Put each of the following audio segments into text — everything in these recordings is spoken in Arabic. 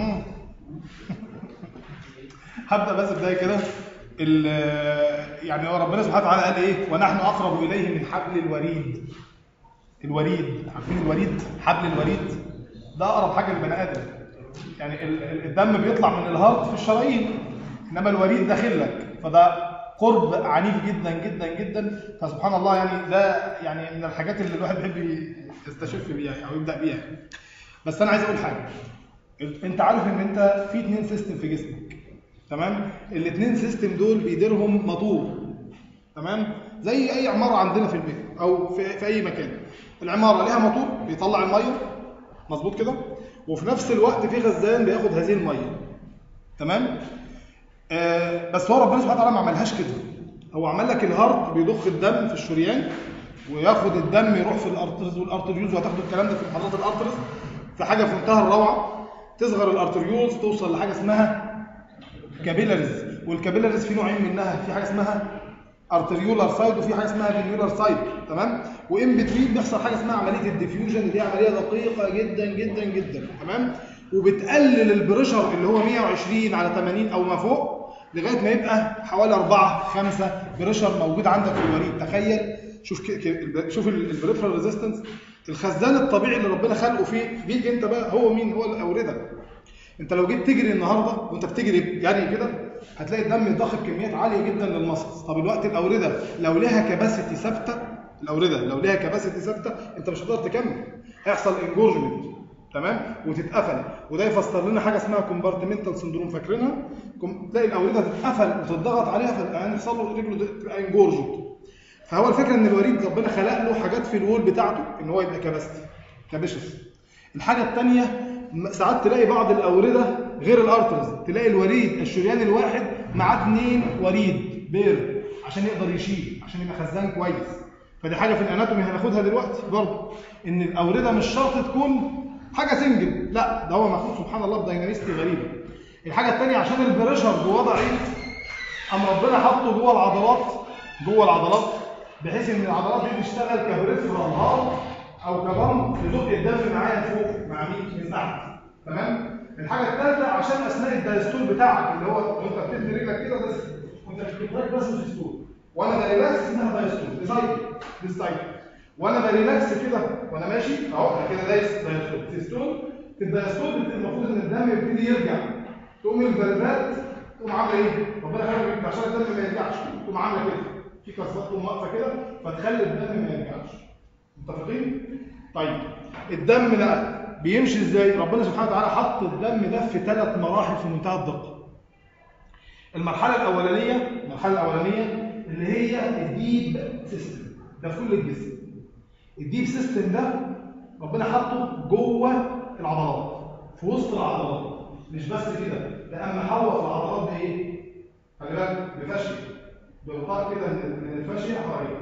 هبدا بس بداية كده. يعني هو ربنا سبحانه وتعالى قال إيه؟ ونحن أقرب إليه من حبل الوريد. الوريد. عارفين الوريد؟ حبل الوريد. ده أقرب حاجة للبني آدم. يعني ال- ال- الدم بيطلع من الهارت في الشرايين إنما الوريد داخل لك. فده قرب عنيف جدا جدا جدا. فسبحان الله يعني ده يعني من الحاجات اللي الواحد بيحب يستشف بيها أو يبدأ بيها. بس أنا عايز أقول حاجة. انت عارف ان انت في اتنين system في جسمك تمام؟ الاتنين system دول بيديرهم موتور تمام؟ زي اي عمارة عندنا في البيت أو في, في اي مكان. العمارة ليها موتور بيطلع المية مظبوط كده؟ وفي نفس الوقت في خزان بياخد هذه المية تمام؟ آه بس هو ربنا سبحانه وتعالى ما عملهاش كده. هو عمل لك ال heart بيضخ الدم في الشريان وياخد الدم يروح في ال arteries وال arterioles وهتاخدوا الكلام ده في محاضرات ال arteries في حاجة في منتهى الروعة. تصغر ال arterioles توصل لحاجة اسمها capillaries وال capillaries في نوعين منها في حاجة اسمها arteriolar side وفي حاجة اسمها venular side تمام؟ و in between بيحصل حاجة اسمها عملية ال diffusion اللي هي عملية دقيقة جدا جدا جدا تمام؟ وبتقلل ال pressure اللي هو 120 على 80 أو ما فوق لغاية ما يبقى حوالي 4 5 pressure موجود عندك في الوريد. تخيل شوف. شوف ال peripheral resistance الخزان الطبيعي اللي ربنا خلقه فيه بيك انت بقى هو مين؟ هو الاورده انت لو جيت تجري النهارده وانت بتجري جري كده هتلاقي الدم ضخ بكميات عالية جدا لل muscle. طب الوقت الأوردة لو لها capacity ثابتة الأوردة لو لها capacity ثابتة انت مش هتقدر تكمل. هيحصل engorgement تمام؟ وتتقفل. وده يفسر لنا حاجة اسمها compartmental syndrome فاكرينها. تلاقي الأوردة تتقفل وتضغط عليها فيحصل له رجله engorged فهو الفكرة إن الوريد ربنا خلق له حاجات في ال wall بتاعته إن هو يبقى capacity capacious الحاجة الثانية ساعات تلاقي بعض الأوردة غير ال arteries تلاقي الوريد الشريان الواحد معاه اثنين وريد pair عشان يقدر يشيل عشان يبقى خزان كويس. فدي حاجة في ال anatomy هناخدها دلوقتي برضه إن الأوردة مش شرط تكون حاجة single لا ده هو مخلوق سبحان الله ب dynamicity غريبة. الحاجة الثانية عشان ال pressure جواه ضعيف قام ربنا حطه جوه العضلات جوه العضلات بحيث إن العضلات دي تشتغل ك peripheral heart أو ك pump تزق الدم معايا فوق مع مين؟ من تحت. تمام؟ الحاجة الثالثه عشان أثناء ال diastole بتاعك اللي هو وأنت بتدي رجلك كده بس وأنت بتدي بس diastole وأنا ده relax اسمها diastole دي cycle دي cycle وأنا ده relax كده وأنا ماشي أهو أنا كده dias diastole diastole ال diastole المفروض إن الدم يبتدي يرجع. تقوم ال valve ات تقوم عاملة إيه؟ ربنا خلق عشان الدم ما يرجعش تقوم عاملة كده. في كسرات واقفه كده فتخلي الدم ما يرجعش متفقين؟ طيب الدم ده بيمشي إزاي؟ ربنا سبحانه وتعالى حط الدم ده في ثلاث مراحل في منتهى الدقة. المرحلة الأولانية المرحلة الأولانية اللي هي ال deep system ده في كل الجسم. ال deep system ده ربنا حطه جوه العضلات في وسط العضلات مش بس كده ده اما حوط العضلات بايه؟ خلي بالك ب fascia بغطاء كده من ال fascia حواليه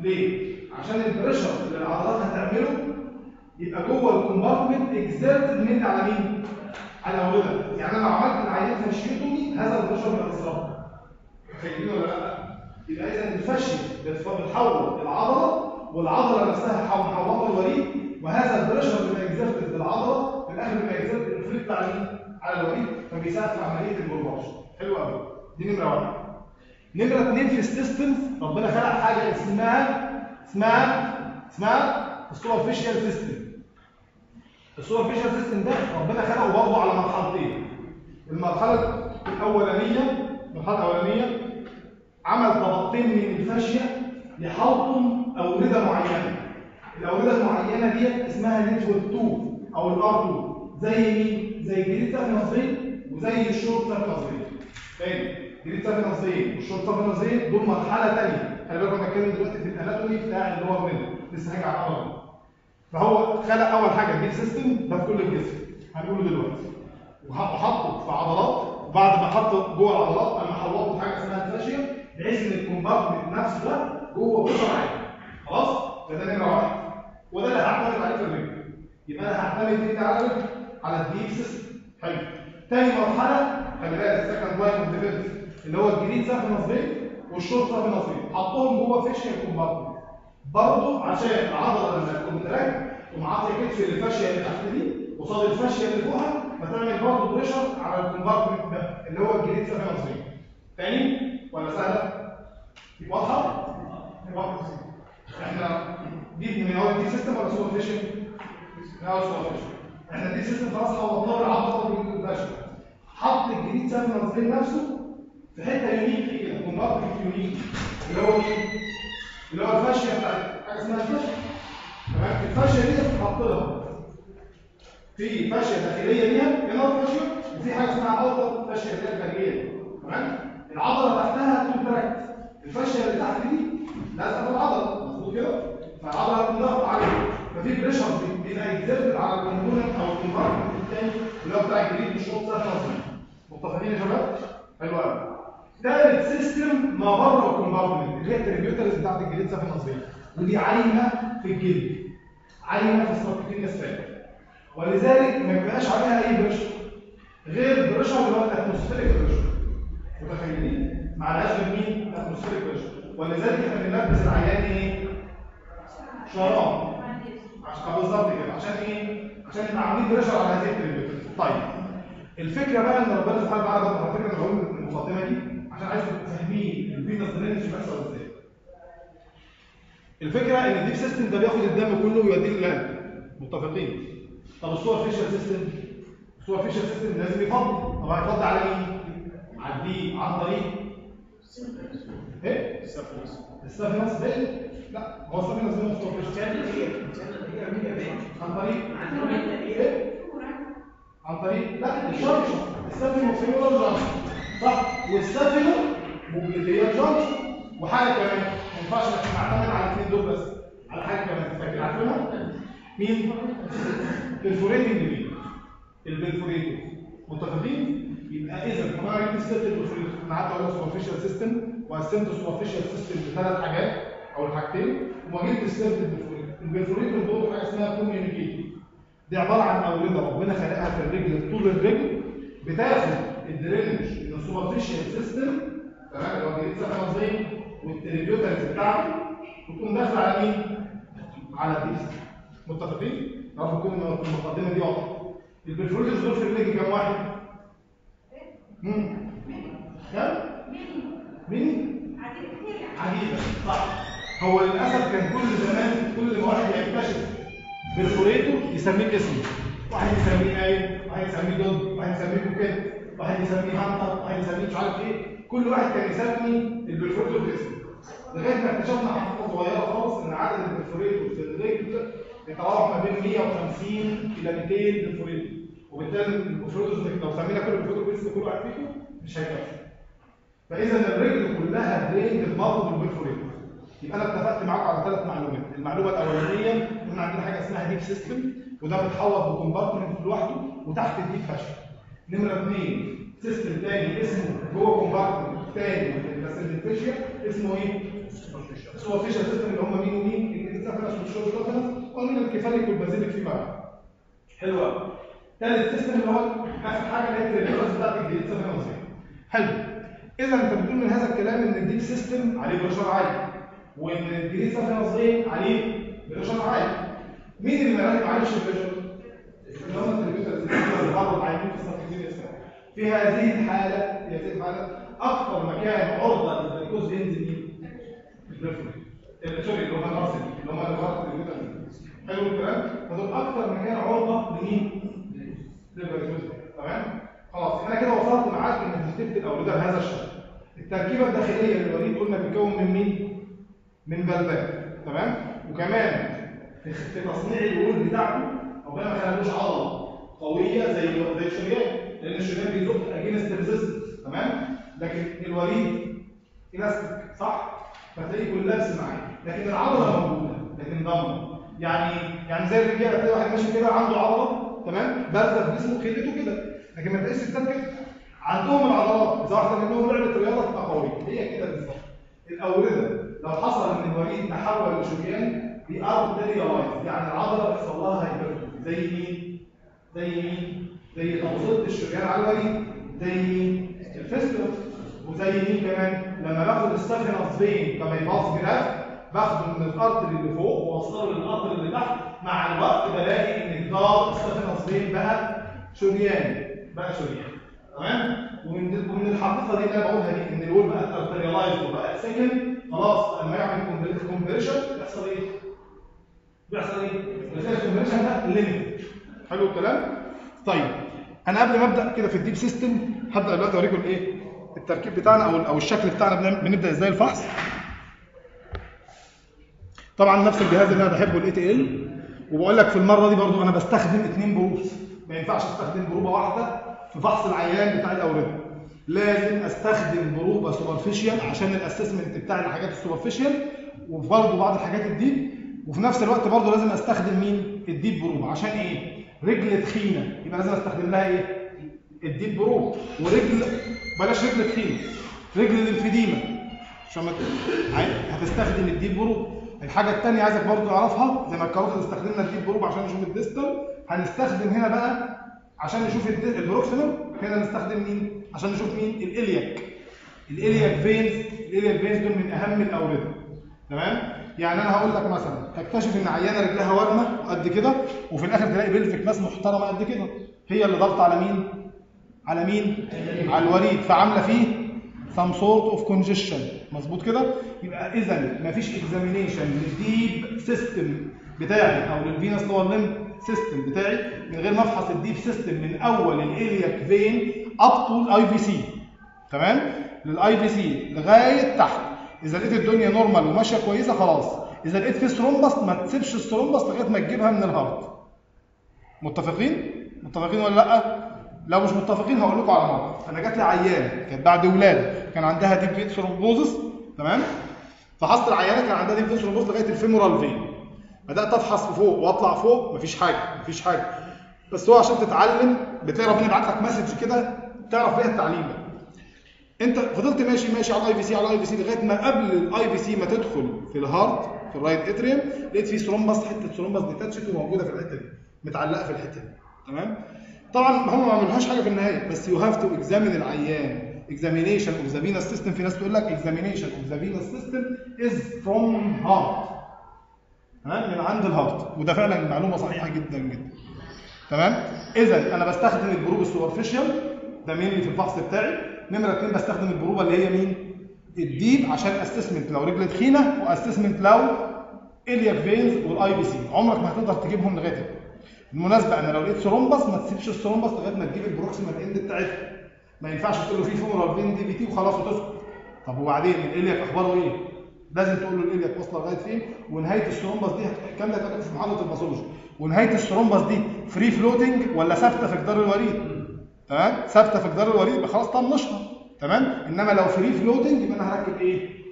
ليه؟ عشان ال pressure اللي العضلات هتعمله يبقى جوه ال compartment exerted من على مين؟ على الأوردة يعني أنا لو عملت العيان fasciotomy هذا ال pressure بيتسرب فاهمين ولا لأ؟ يبقى إذا ال fascia بتحوط العضلة والعضلة نفسها محوطه الوريد وهذا ال pressure اللي exerted للعضله في الآخر بيبقى exerted reflect على مين؟ على الوريد فبيساعد في عملية ال bro اش حلو قوي دي نمرة واحد نمرة اثنين في ال systems ربنا خلق حاجة اسمها اسمها اسمها ال superficial system ال superficial system ده ربنا خلقه برضه على مرحلتين. المرحلة الأولانية المرحلة الأولانية عمل طبقتين من الفاشية لحوطم أوردة معينة. الأوردة المعينة دي اسمها نتورك 2 أو الار 2 زي مين؟ زي جريد سقف نصبين وزي سقف نصبين تاني. جريد سقف نصبين والشورت سقف نصبين دول مرحلة تانية. خلي بالك أنا بتكلم دلوقتي في الاناتومي بتاع هو منه. لسه هاجي على الامر فهو خلق أول حاجة الجيل سيستم ده في كل الجسم. هنقوله دلوقتي. وحطه في عضلات. وبعد ما حطه جوه العضلات أنا حوطه حاجة اسمها ال fascia بحيث إن ال compartment نفسه ده جوه pressure عالي. خلاص؟ ده نمره واحد وده اللي هعتمد عليه في الرجل يبقى أنا هعتمد إيه على على ال deep system حلو. تاني مرحلة خلي بالك ال second line of defense اللي هو ال great saphenous vein وال short saphenous vein حطهم جوه fascia compartment برضه عشان العضله لما تكون راكبه تقوم عاطيه كتف لل fascia اللي تحت دي قصاد ال fascia اللي فوقها فتعمل برضه pressure اللي هو الجديد 97 تاني؟ ولا سهلة؟ واضحة؟ واضحة. إحنا دي من هو دي سيستم ولا سوبر فيشن؟ لا سوبر فيشن إحنا دي سيستم خلاص حوطناه العضله بالفاشن حط الجديد 97 نفسه في حتة يونيك كده كومبارتمنت يونيك اللي هو مين؟ اللي هو الفاشية بتاعت حاجة اسمها الفاشية. تمام؟ الفاشية دي بتتحط لها في فاشية داخلية ليها انر فاشية وفي حاجة اسمها اوتر فاشية اللي هي الخارجيه تمام؟ العضلة تحتها تو تراكت الفاشية اللي تحت دي لازقه في العضله مظبوط كده؟ فالعضلة هتكون ضغط عليها. ففي بريشر اكزيرتد على الكومبوننت أو الكومبارتمنت الثاني اللي هو بتاع الجديد مش نقطه سهله متفقين يا شباب؟ حلو قوي ثالث سيستم ما بره الكومبارتمنت اللي هي التريبيوترز بتاعت الجليد سافي نصبيه ودي عايمة في الجلد. عايمة في ال subcutaneous السفلي ولذلك ما بيبقاش عليها أي pressure غير pressure اللي هو ال atmospheric pressure متخيلين؟ ما عليهاش غير مين؟ ال atmospheric pressure ولذلك إحنا بنلبس العيان إيه؟ شراب. عشان بالظبط كده. عشان إيه؟ عشان يبقى عاملين pressure على هذه ال tributaries طيب. الفكرة بقى إن ربنا سبحانه وتعالى فكره بقول المقدمة دي عشان عايزكم تفهمين ال venous drainage بيحصل إزاي. الفكرة إن ال deep system ده بياخد الدم كله ويوديه للقلب متفقين؟ طب ال superficial system ال superficial system لازم يفضي. طب هيفضي على مين؟ على ال deep عن طريق إيه؟ ال saphenous vein لا هو ال saphenous vein ال superficial عن طريق إيه؟ عن طريق لا الشرشة السفن وفيولر جانشن صح والسفن موبيلية جانشن وحاجة كمان. ما ينفعش نعتمد على الاثنين دول بس على حاجة كمان. فاكر؟ عارفينها مين؟ الفوريتنج مين؟ البنفوريتنج متفقين؟ يبقى إذا كمان عرفت السيستم البنفوريتنج أنا قعدت سوبرفيشال سيستم وقسمت السوبرفيشال سيستم لثلاث حاجات أو الحاجتين وما جبت السيستم البنفوريتنج البنفوريتنج دول حاجة اسمها كوميونيكيتنج دي عبارة عن اولده ربنا خلقها في الرجل طول الرجل بتاخد الدرينج السوبرفيشال سيستم تمام اللي هو جديد سفن نظري والتريبيوترز بتاعته وتقوم داخله على مين؟ على الديس متفقين؟ نعرف كل المقدمة دي واضحة البرفوريتس دول في الرجل كام واحد؟ امم كام؟ مين؟ عجيبة صح هو للأسف كان كل زمان كل واحد يكتشف perforator يسميه اسمه واحد يسميه قايم واحد يسميه Dodd واحد يسميه Cockett واحد يسميه Hunter واحد يسميه مش عارف إيه. كل واحد كان يسمي ال perforator باسمه لغاية ما اكتشفنا حقيقه صغيرة خالص إن عدد ال perforator في الرجل يتراوح ما بين 150 إلى 200 perforator وبالتالي ال perforator لو سمينا كل perforator باسم كل واحد فيكم مش هيكفي. فإذا الرجل كلها drained بمرض ال perforator يبقى أنا اتفقت معاكم على ثلاث معلومات. المعلومة الأولانية إن عندنا حاجة اسمها deep system وده بيتحوط ب compartment لوحده وتحت ال deep fascia نمره اثنين system تاني اسمه جوه compartment تاني بس ال fascia اسمه إيه؟ superficial system اللي هم مين ومين؟ ال long saphenous وال short saphenous ومين ال cephalic وال basilic فيما بعد حلو قوي ثالث system اللي هو اخر حاجة اللي هي ال tributaries بتاعت الجديد حلو اذا انت بتقول من هذا الكلام ان الديب سيستم عليه بريشر عالي وان الجديد نظري عليه بريشر عالي مين اللي ما معلش البريشر؟ اللي هم التريبيوترز اللي بره العينين في السفن في هذه الحالة في هذه الحالة أكثر مكان عرضة للجلوكوز ينزل سوري اللي هم الارسل اللي هم التريبيوترز حلو الكلام؟ فدول أكثر مكان عرضة لمين؟ للبريفري تمام؟ خلاص أنا كده وصلت معاك ان ترتيبه الاورده بهذا الشكل التركيبة الداخلية للوريد قلنا بتتكون من مين؟ من طبقات تمام وكمان في تصنيع الورود بتاعته ربنا ما خلالوش عضلة قوية زي زي الشريان لأن الشريان بيزق against resistance تمام؟ لكن الوريد الاستيك صح؟ فتلاقيه collapse معاه لكن العضلة موجودة لكن ضامرة. يعني يعني زي الرجالة تلاقي واحد ماشي كده عنده عضلة تمام؟ بارزه في جسمه خلته كده. لكن ما تلاقيش الستات كده. عندهم العضلات. إذا واحدة منهم لعبه رياضة تبقى قوية. هي كده بالظبط. الاورده لو حصل إن الوريد تحول لشريان دي يعني العضلة بيحصل لها hypertrophy زي مين؟ زي مين؟ زي توصيل الشريان على زي مين؟ ال fistula وزي مين كمان؟ لما باخد ال saphenous vein ك bypass graft باخده من ال artery اللي فوق وأوصله لل artery اللي تحت مع الوقت بلاقي إن جدار ال saphenous vein بقى شريان بقى شريان تمام ومن ومن الحقيقة دي اللي أنا بقولها دي إن ال wall بقى arterialized وبقى thickened خلاص لما يعمل compression يحصل إيه؟ بيحصل إيه؟ بيحصل ال compression ده limited حلو الكلام؟ طيب أنا قبل ما أبدأ كده في ال deep system هبدأ دلوقتي أوريكم الإيه؟ التركيب بتاعنا أو أو الشكل بتاعنا. بنبدأ إزاي الفحص؟ طبعا نفس الجهاز اللي أنا بحبه ال ATL وبقول لك في المرة دي برضو أنا بستخدم اثنين probes ما ينفعش أستخدم بروبة واحدة في فحص العيان بتاع الاورده لازم أستخدم بروبة superficial عشان ال assessment بتاع الحاجات ال superficial وبرضه بعض الحاجات ال deep وفي نفس الوقت برضه لازم أستخدم مين؟ ال deep بروبة. عشان إيه؟ رجل تخينة. يبقى لازم أستخدم لها إيه؟ ال deep probe ورجل بلاش رجل تخينة. رجل ال lymphedema عشان هتستخدم ال deep probe الحاجة الثانية عايزك برضو تعرفها زي ما ال carotid استخدمنا ال deep probe عشان نشوف ال distal. هنستخدم هنا بقى عشان نشوف ال proximal هنا نستخدم مين؟ عشان نشوف مين؟ ال iliac. ال iliac veins ال iliac veins دول من أهم الأوردة. تمام؟ يعني أنا هقول لك مثلا تكتشف إن عيانة رجلها ورمه قد كده وفي الآخر تلاقي pelvic mass محترمة قد كده. هي اللي ضغط على مين؟ على مين؟ على الوريد فعاملة فيه some sort of congestion. مظبوط كده؟ يبقى اذا مفيش examination لل deep system بتاعي أو لل venous lower limb system بتاعي. من غير ما أفحص ال deep system من أول ال iliac vein up to ال IVC تمام؟ لل IVC لغاية تحت. إذا لقيت الدنيا normal وماشية كويسة خلاص. إذا لقيت في thrombus ما تسيبش ال thrombus لغاية ما تجيبها من ال heart. متفقين؟ متفقين ولا لأ؟ لو مش متفقين هقول لكم على موقف. أنا جات لي عيانه كانت بعد ولادة كان عندها deep vein thrombosis تمام؟ فحصت العيانة كان عندها deep vein thrombosis لغاية ال femoral vein. بدأت أفحص فوق وأطلع فوق مفيش حاجة مفيش حاجة. بس هو عشان تتعلم بتلاقي ربنا يبعت لك message كده تعرف بيها التعليم ده انت فضلت ماشي ماشي على ال IVC على ال IVC لغاية ما قبل ال IVC ما تدخل في ال heart في ال right atrium لقيت في thrombus حتة thrombus detached وموجودة في الحتة دي متعلقة في الحتة دي. تمام؟ طبعا هم ما عملوهاش حاجة في النهاية بس you have to examine العيان. Examination of the venous system في ناس تقول لك examination of the venous system is from heart. تمام من عند الهارت. وده فعلا معلومة صحيحة جدا جدا. تمام؟ اذا أنا بستخدم ال probe ال superficial ده مين في الفحص بتاعي. نمره اثنين بستخدم البروبة اللي هي مين؟ ال deep عشان assessment لو رجل تخينه و assessment لو iliac veins وال IVC عمرك ما هتقدر تجيبهم لغاية كده بالمناسبة أنا لو لقيت thrombus ما تسيبش ال thrombus لغاية ما تجيب ال proximal end بتاعتها. ما ينفعش تقول له في femoral vein DVT وخلاص وتسكت. طب وبعدين ال iliac أخباره إيه؟ لازم تقول له ال iliac واصلة لغاية فين؟ ونهاية ال thrombus دي الكلام ده في محاضره ال pathology ونهاية ال thrombus دي free floating ولا ثابتة في جدار الوريد؟ تمام ثابتة في جدار الوريد يبقى خلاص طنشها تمام؟ إنما لو free floating يبقى أنا هركب إيه؟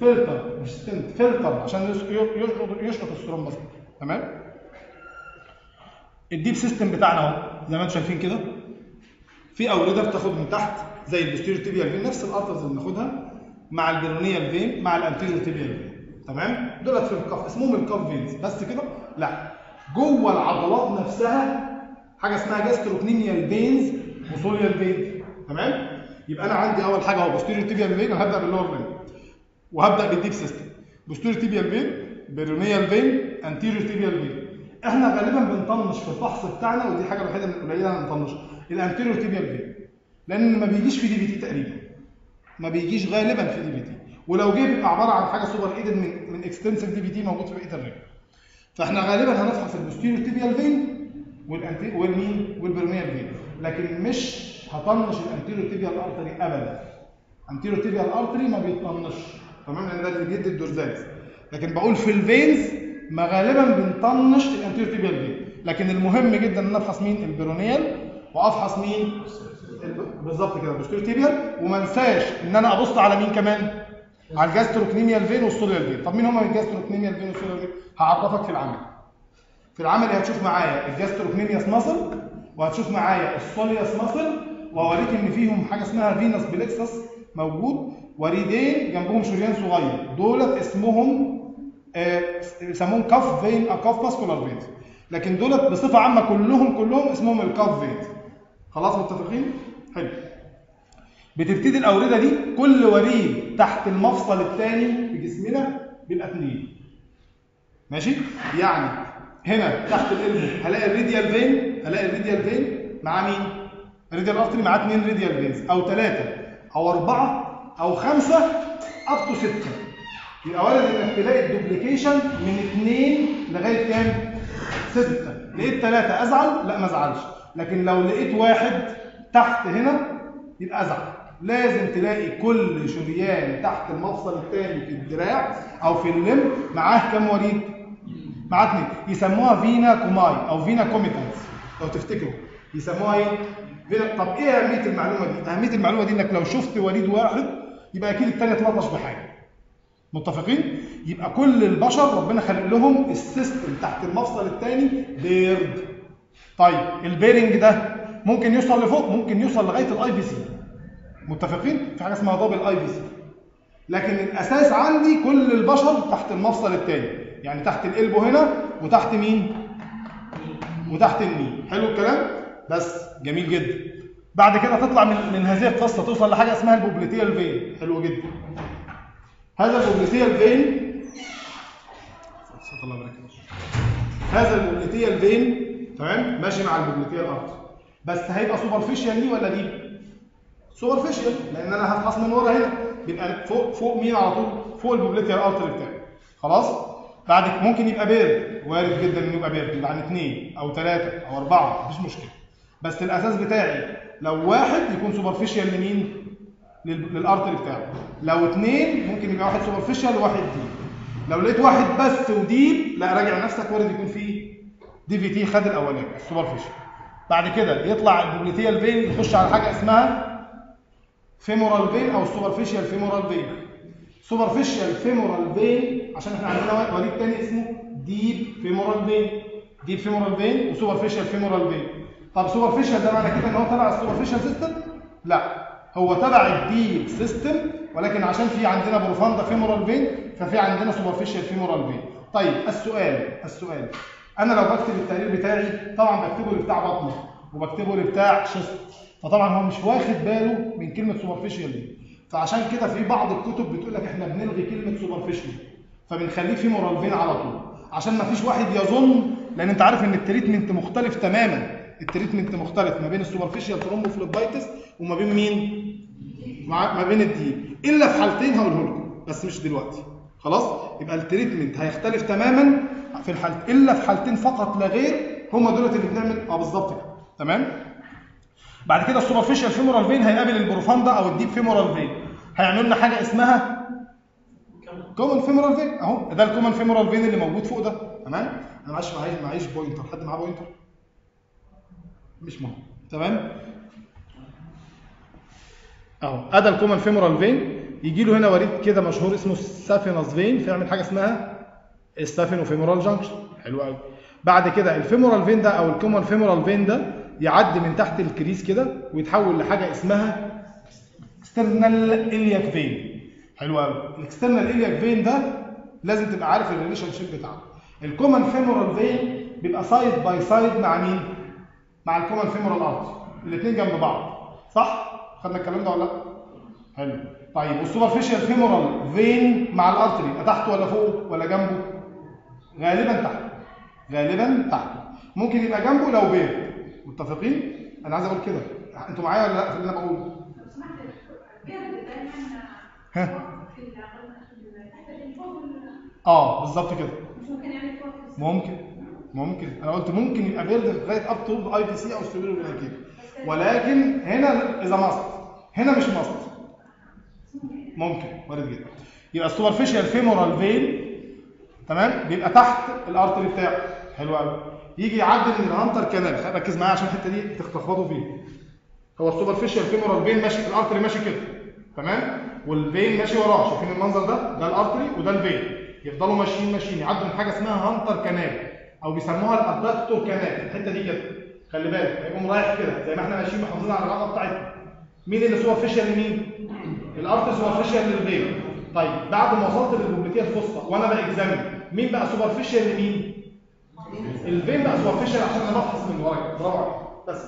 فلتر مش stent filter عشان يشفط يشفط ال thrombus تمام؟ ال deep system بتاعنا أهو زي ما أنتم شايفين كده. في أوردة بتاخد من تحت زي ال posterior tibial vein نفس ال arteries اللي بناخدها مع ال peroneal vein مع ال anterior tibial vein تمام؟ دولت في ال calf اسمهم ال calf veins بس كده؟ لا. جوه العضلات نفسها حاجة اسمها gastrocnemial veins و soleal vein تمام؟ يبقى أنا عندي أول حاجة هو posterior tibial vein أنا هبدا بال lower vein وهبدأ بال deep system posterior tibial vein peroneal vein anterior tibial vein إحنا غالبا بنطنش في الفحص بتاعنا ودي حاجة الوحيدة من القليلة اللي بنطنشها ال anterior tibial vein لأن ما بيجيش في DVT تقريبا. ما بيجيش غالبا في DVT ولو جه بيبقى عبارة عن حاجة superadded من من extensive DVT موجود في بقية الرجل. فإحنا غالبا هنفحص ال posterior tibial vein وال anti والمين وال peroneal vein لكن مش هطنش ال anterior tibial artery ابدا. anterior tibial artery ما بيطنش. تمام؟ لأن ده اللي بيدي ال dorsalis لكن بقول في ال veins ما غالبا بنطنش ال anterior tibial vein لكن المهم جدا إن أفحص مين؟ ال peroneal. وأفحص مين؟ بالظبط كده ال posterior tibial وما انساش إن أنا أبص على مين كمان؟ على ال gastrocnemial vein وال soleal vein طب مين هم ال gastrocnemial vein وال soleal vein هعرفك في العمل. في العمل هتشوف معايا ال gastrocnemius muscle وهتشوف معايا ال soleus muscle وهوريك إن فيهم حاجة اسمها venous plexus موجود وريدين جنبهم شريان صغير. دولت اسمهم آه، يسموهم calf vein calf muscular veins لكن دولت بصفة عامة كلهم كلهم اسمهم ال calf veins خلاص متفقين؟ حلو. بتبتدي الأوردة دي كل وريد تحت المفصل الثاني في جسمنا بيبقى اثنين ماشي؟ يعني هنا تحت ال elbow هلاقي ال radial vein هلاقي ال radial vein مع مين radial artery معاه اثنين radial veins أو ثلاثة أو أربعة أو خمسة up to ستة يبقى وارد إنك تلاقي ال duplication من اثنين لغاية كام؟ ستة لقيت ثلاثة أزعل؟ لا ما أزعلش لكن لو لقيت واحد تحت هنا يبقى أزعل لازم تلاقي كل شريان تحت المفصل الثاني في الدراع أو في ال limb معاه كام وريد؟ اثنين يسموها vena comitae أو vena comitans لو تفتكروا يسموها إيه؟ طب إيه اهميه المعلومه دي؟ اهميه المعلومه دي انك لو شفت وريد واحد يبقى أكيد الثاني اتلطش بحاجه متفقين؟ يبقى كل البشر ربنا خلق لهم ال system تحت المفصل الثاني paired طيب ال pairing ده ممكن يوصل لفوق ممكن يوصل لغايه ال IVC متفقين؟ في حاجة اسمها double IVC لكن الاساس عندي كل البشر تحت المفصل الثاني يعني تحت ال elbow هنا وتحت مين؟ وتحت ال knee. حلو الكلام؟ بس جميل جدا. بعد كده تطلع من, من هذه القصة توصل لحاجة اسمها ال popliteal vein حلو جدا. هذا ال popliteal vein هذا ال popliteal vein تمام؟ ماشي مع ال popliteal artery بس هيبقى superficial ليه ولا دي superficial لأن أنا هفحص من ورا هنا. بيبقى فوق فوق مين على طول؟ فوق ال popliteal artery بتاعي. خلاص؟ بعد ممكن يبقى paired وارد جدا إنه يبقى يبقى عن اثنين أو ثلاثة أو أربعة. مفيش مشكلة. بس الأساس بتاعي لو واحد يكون superficial لمين؟ لل- لل artery بتاعه. لو اثنين ممكن يبقى واحد superficial وواحد deep لو لقيت واحد بس و deep لا راجع نفسك. وارد يكون فيه DVT خد الأولاني ال superficial بعد كده يطلع ال popliteal vein يخش على حاجة اسمها femoral vein أو ال superficial femoral vein superficial femoral vein عشان إحنا عندنا وريد تاني اسمه deep femoral vein. deep femoral vein و superficial femoral vein. طب superficial ده معنى كده إن هو تبع ال superficial system؟ لا. هو تبع ال deep system ولكن عشان في عندنا profunda femoral vein ففي عندنا superficial femoral vein. طيب السؤال السؤال. أنا لو بكتب التقرير بتاعي طبعا بكتبه لبتاع بطنه وبكتبه لبتاع chest فطبعا هو مش واخد باله من كلمة superficial دي. فعشان كده في بعض الكتب بتقول لك إحنا بنلغي كلمة superficial فبنخليه femoral vein على طول. عشان ما فيش واحد يظن لأن أنت عارف إن ال treatment مختلف تماما. ال treatment مختلف ما بين ال superficial thrombophlebitis وما بين مين؟ ما بين ال deep إلا في حالتين هقوله لكم بس مش دلوقتي. خلاص؟ يبقى ال treatment هيختلف تماما في الحالت إلا في حالتين فقط لا غير هم دولت اللي بنعمل آه بالظبط كده. تمام؟ بعد كده ال superficial femoral vein هيقابل ال profunda أو ال deep femoral vein هيعملوا لنا حاجة اسمها common femoral vein اهو ده ال common femoral vein اللي موجود فوق ده. تمام؟ أنا معيش معيش معيش pointer حد معاه pointer مش مهم. تمام؟ أهو ادى ال common femoral vein يجي له هنا وريد كده مشهور اسمه saphenous vein فيعمل حاجة اسمها saphenofemoral junction حلو قوي بعد كده ال femoral vein ده أو ال common femoral vein ده يعدي من تحت ال crease كده ويتحول لحاجة اسمها external iliac vein حلو قوي. ال external iliac vein ده لازم تبقى عارف ال relationship بتاعه. ال common femoral vein بيبقى side by side مع مين؟ مع ال common femoral artery الاثنين جنب بعض. صح؟ خدنا الكلام ده ولا لأ؟ حلو. طيب وال superficial femoral vein مع ال artery يبقى تحت ولا فوق ولا جنبه؟ غالبا تحت. غالبا تحت. ممكن يبقى جنبه لو pair. متفقين؟ أنا عايز أقول كده. أنتوا معايا ولا لأ؟ في اللي أنا بقوله ها؟ آه بالظبط كده. ممكن ممكن. أنا قلت ممكن يبقى paired لغاية up to IVC أو سوبر كده ولكن هنا is a must هنا مش must ممكن. وارد جدا. يبقى ال superficial femoral vein تمام؟ بيبقى تحت ال artery بتاعه. حلو قوي يجي يعدي من ال Hunter canal ركز معايا عشان الحتة دي تخبطوا فيها هو ال superficial femoral vein ماشي ال artery ماشي كده. تمام؟ وال vein ماشي وراه. شايفين المنظر ده؟ ده ال artery وده ال vein يفضلوا ماشيين ماشيين. يعدوا من حاجة اسمها Hunter canal أو بيسموها ال adductor canal. الحتة دي كده. خلي بالك. هيقوم رايح كده. زي ما إحنا ماشيين محافظين على العلاقه بتاعتنا. مين اللي superficial لمين؟ ال artery superficial لل vein طيب بعد ما وصلت لل popliteal fossa وأنا ب examine مين بقى superficial لمين؟ ال vein بقى superficial عشان أنا بفحص من ورايا. برافو بس.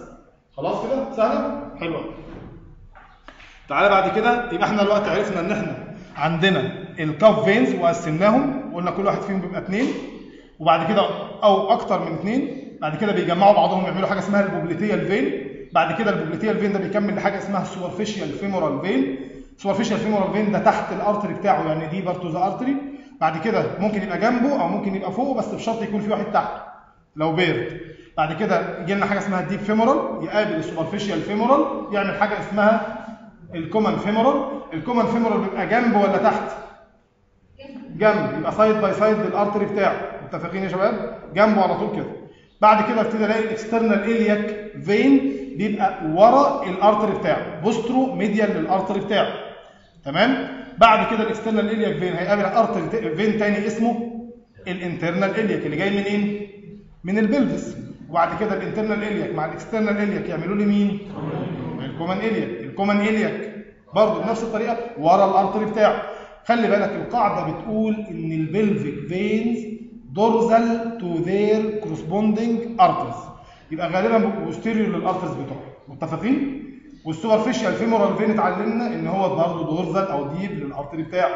خلاص كده؟ سهلة؟ حلوة. تعالى بعد كده يبقى إحنا دلوقتي عرفنا ان إحنا عندنا ال calf veins وقسمناهم وقلنا كل واحد فيهم بيبقى اثنين وبعد كده أو أكتر من اثنين بعد كده بيجمعوا بعضهم يعملوا حاجة اسمها ال popliteal vein بعد كده ال popliteal vein ده بيكمل لحاجة اسمها ال superficial femoral vein superficial femoral vein ده تحت ال artery بتاعه يعني deeper to the artery بعد كده ممكن يبقى جنبه أو ممكن يبقى فوقه بس بشرط يكون في واحد تحته لو paired. بعد كده يجي لنا حاجة اسمها ال deep femoral يقابل ال superficial femoral يعمل حاجة اسمها ال common femoral ال common femoral بيبقى جنب ولا تحت؟ جنب. يبقى side by side لل artery بتاعه. متفقين يا شباب؟ جنبه على طول كده. بعد كده ابتدي الاقي ال external iliac vein بيبقى ورا ال artery بتاعه. posteromedial لل artery بتاعه. تمام؟ بعد كده ال external iliac vein هيقابل artery vein تاني اسمه ال internal iliac اللي جاي منين من ال pelvis وبعد كده ال internal iliac مع ال external iliac يعملوا لي مين؟ ال common iliac ال common iliac برضه بنفس الطريقة ورا ال artery بتاعه. خلي بالك القاعدة بتقول إن ال pelvic veins dorsal to their corresponding arteries يبقى غالبا posterior لل arteries بتوعه. متفقين؟ وال superficial femoral vein اتعلمنا إن هو برضه dorsal أو deep لل artery بتاعه.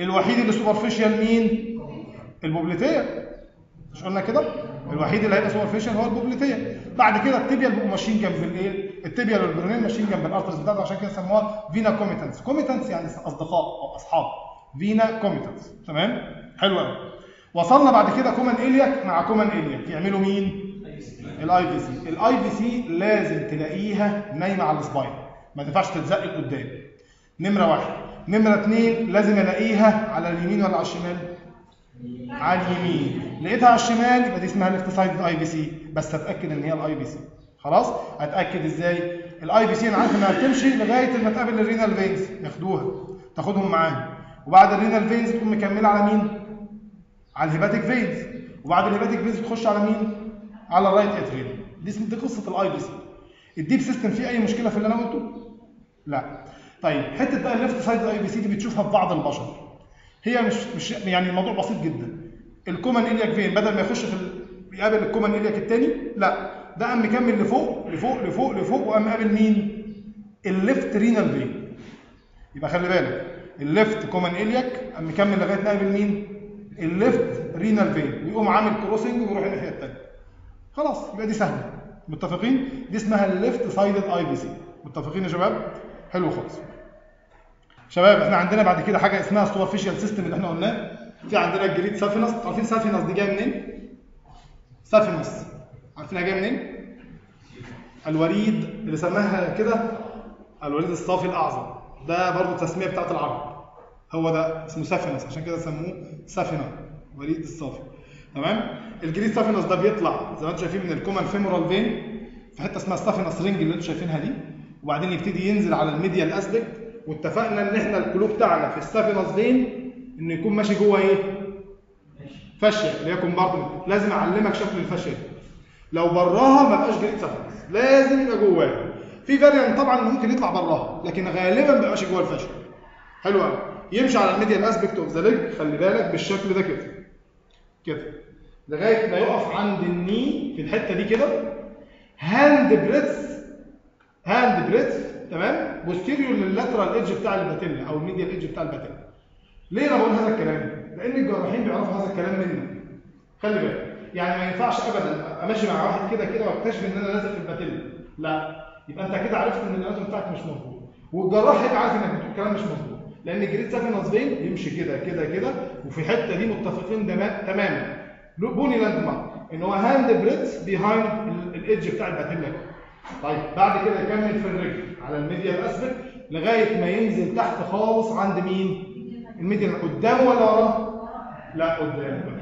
الوحيد اللي superficial مين؟ ال popliteal مش قلنا كده؟ الوحيد اللي هيبقى superficial هو ال popliteal بعد كده ال tibial بيبقوا ماشيين جنب الإيه؟ ال tibial وال peroneal ماشيين جنب ال arteries بتاعته عشان كده سموها vena comitans comitans يعني أصدقاء أو أصحاب. vena comitans تمام؟ حلو قوي وصلنا بعد كده common iliac مع common iliac يعملوا مين؟ ال IVC ال IVC لازم تلاقيها نايمة على ال spine ما تنفعش تتزق قدام. نمرة واحد. نمرة اثنين لازم ألاقيها على اليمين ولا على الشمال؟ على اليمين. لقيتها على الشمال يبقى دي اسمها left side IVC بس أتأكد إن هي ال IVC خلاص؟ أتأكد إزاي؟ ال IVC أنا عارف إنها بتمشي لغاية لما تقابل ال renal veins. ياخدوها. تاخدهم معاهم. وبعد ال renal veins تقوم مكملة على مين؟ على ال hepatic veins. وبعد ال hepatic veins تخش على مين؟ على ال right atrium دي دي قصة ال IVC ال deep system فيه أي مشكلة في اللي أنا قلته؟ لا. طيب حتة بقى ال left side IVC دي بتشوفها في بعض البشر. هي مش مش يعني الموضوع بسيط جدا. ال common iliac vein؟ بدل ما يخش في ال... يقابل ال common iliac الثاني لا. ده قام مكمل لفوق لفوق لفوق لفوق وقام قابل مين؟ ال left renal vein يبقى خلي بالك ال left common iliac قام مكمل لغاية ما قابل مين؟ ال left renal vein ويقوم عامل crossing ويروح الناحية الثانية خلاص يبقى دي سهلة. متفقين؟ دي اسمها ال left sided IVC متفقين يا شباب؟ حلو خالص. شباب إحنا عندنا بعد كده حاجة اسمها superficial system اللي إحنا قلناه. في عندنا ال great saphenous عارفين saphenous دي جاية منين؟ saphenous عارفينها جاية منين؟ الوريد اللي سماها كده الوريد الصافي الأعظم. ده برضو تسميه بتاعت العرب. هو ده اسمه saphenous عشان كده سموه saphena وريد الصافي. تمام؟ ال great saphenous ده بيطلع زي ما أنتم شايفين من ال common femoral vein؟ في حتة اسمها saphenous ring اللي أنتم شايفينها دي. وبعدين يبتدي ينزل على ال medial aspect واتفقنا إن إحنا ال clue بتاعنا في ال saphenous vein؟ إنه يكون ماشي جوه إيه؟ fascia اللي هي compartment لازم أعلمك شكل ال fascia. لو براها ما بقاش great saphenous لازم يبقى جواها في variant طبعا ممكن يطلع براها لكن غالبا بيبقى ماشي جوه ال fascia حلو قوي يمشي على ال medial aspect of the leg خلي بالك بالشكل ده كده. كده. لغاية ما يقف عند ال knee في الحتة دي كده. hand breadth hand breadth تمام؟ posterior لل lateral edge بتاع ال patella أو ال medial edge بتاع ال patella. ليه أنا بقول هذا الكلام؟ لأن الجراحين بيعرفوا هذا الكلام منا خلي بالك. يعني ما ينفعش ابدا. أمشي مع واحد كده كده وأكتشف إن أنا لازق في ال patella لا. يبقى أنت كده عرفت إن ال anatomy بتاعك مش مظبوط والجراح هيبقى عارف إنك بتقول كلام مش مظبوط لأن ال great saphenous vein يمشي كده كده كده. وفي الحته دي متفقين تماما. bony landmark إن هو hand breadth behind ال edge بتاع ال patella طيب بعد كده يكمل في الرجل. على ال medial aspect لغاية ما ينزل تحت خالص عند مين؟ ال medial قدامه ولا وراه لا قدامه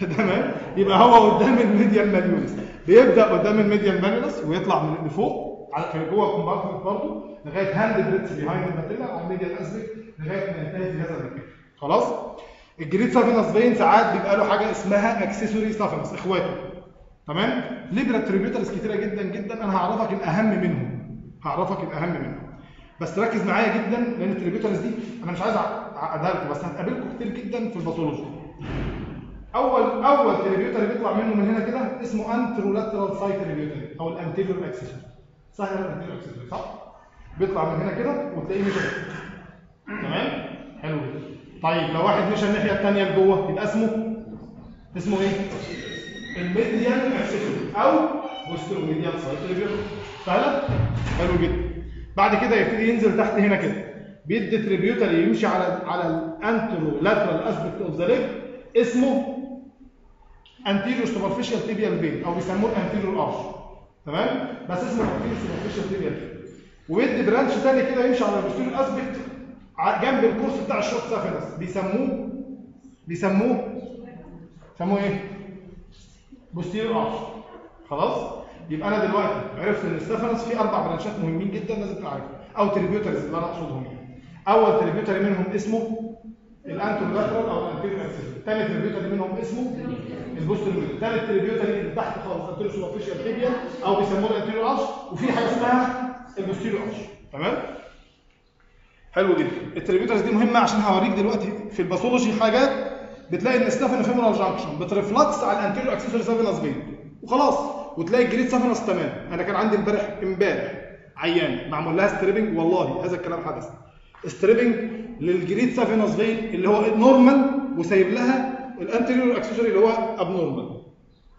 تمام؟ يبقى هو قدام ال medial malleolus بيبدأ قدام ال medial malleolus ويطلع من لفوق على جوه ال compartment برضه لغاية hand breadth behind ال patella على ال medial aspect لغاية ما ينتهي في هذا المكان. خلاص؟ ال great saphenous vein ساعات بيبقى له حاجة اسمها accessory saphenous اخواته تمام؟ ليبرا tributaries كتيرة جدا جدا أنا هعرفك الأهم منهم. هعرفك الأهم منهم. بس ركز معايا جدا لأن ال tributaries دي أنا مش عايز أعقدها لكم بس هتقابلكم كتير جدا في ال pathology. أول أول tributary بيطلع منه من هنا كده اسمه anterolateral thigh tributary أو ال anterior accessory سهل ال anterior accessory صح. بيطلع من هنا كده وتلاقيه مشى تمام؟ حلو. جدا طيب لو واحد مشى الناحية الثانية لجوه يبقى اسمه اسمه إيه؟ ال medial accessory أو بوسترو ميديان سايت تريبيوتر سهلة؟ حلو جدا. بعد كده يبتدي ينزل تحت هنا كده. بيدي tributary يمشي على على ال anterolateral aspect of the leg اسمه anterior superficial tibial vein أو بيسموه anterior arch. تمام؟ بس اسمه superficial tibial vein. ويدي branch تاني كده يمشي على ال posterior aspect جنب ال course بتاع ال short saphenous بيسموه بيسموه بيسموه إيه؟ posterior arch خلاص؟ يبقى أنا دلوقتي عرفت إن ال saphenous فيه أربع برانشات مهمين جدا لازم تعرفها أو tributaries اللي أنا أقصدهم أول tributary منهم اسمه ال anterolateral أو ال anterior accessory ثاني tributary منهم اسمه ال posterior ثالث tributary اللي تحت خالص. anterior superficial tibial أو بيسموه ال anterior arch وفي حاجة اسمها ال posterior arch تمام؟ حلو جدا. ال tributaries دي مهمة عشان هوريك دلوقتي في ال pathology حاجات بتلاقي إن ال saphenofemoral junction بت reflux على ال anterior accessory saphenous vein وخلاص. وتلاقي ال great saphenous تمام. أنا كان عندي امبارح امبارح عيان. معمول لها stripping والله هذا الكلام حدث. stripping لل great saphenous vein اللي هو normal وسايب لها ال anterior accessory اللي هو abnormal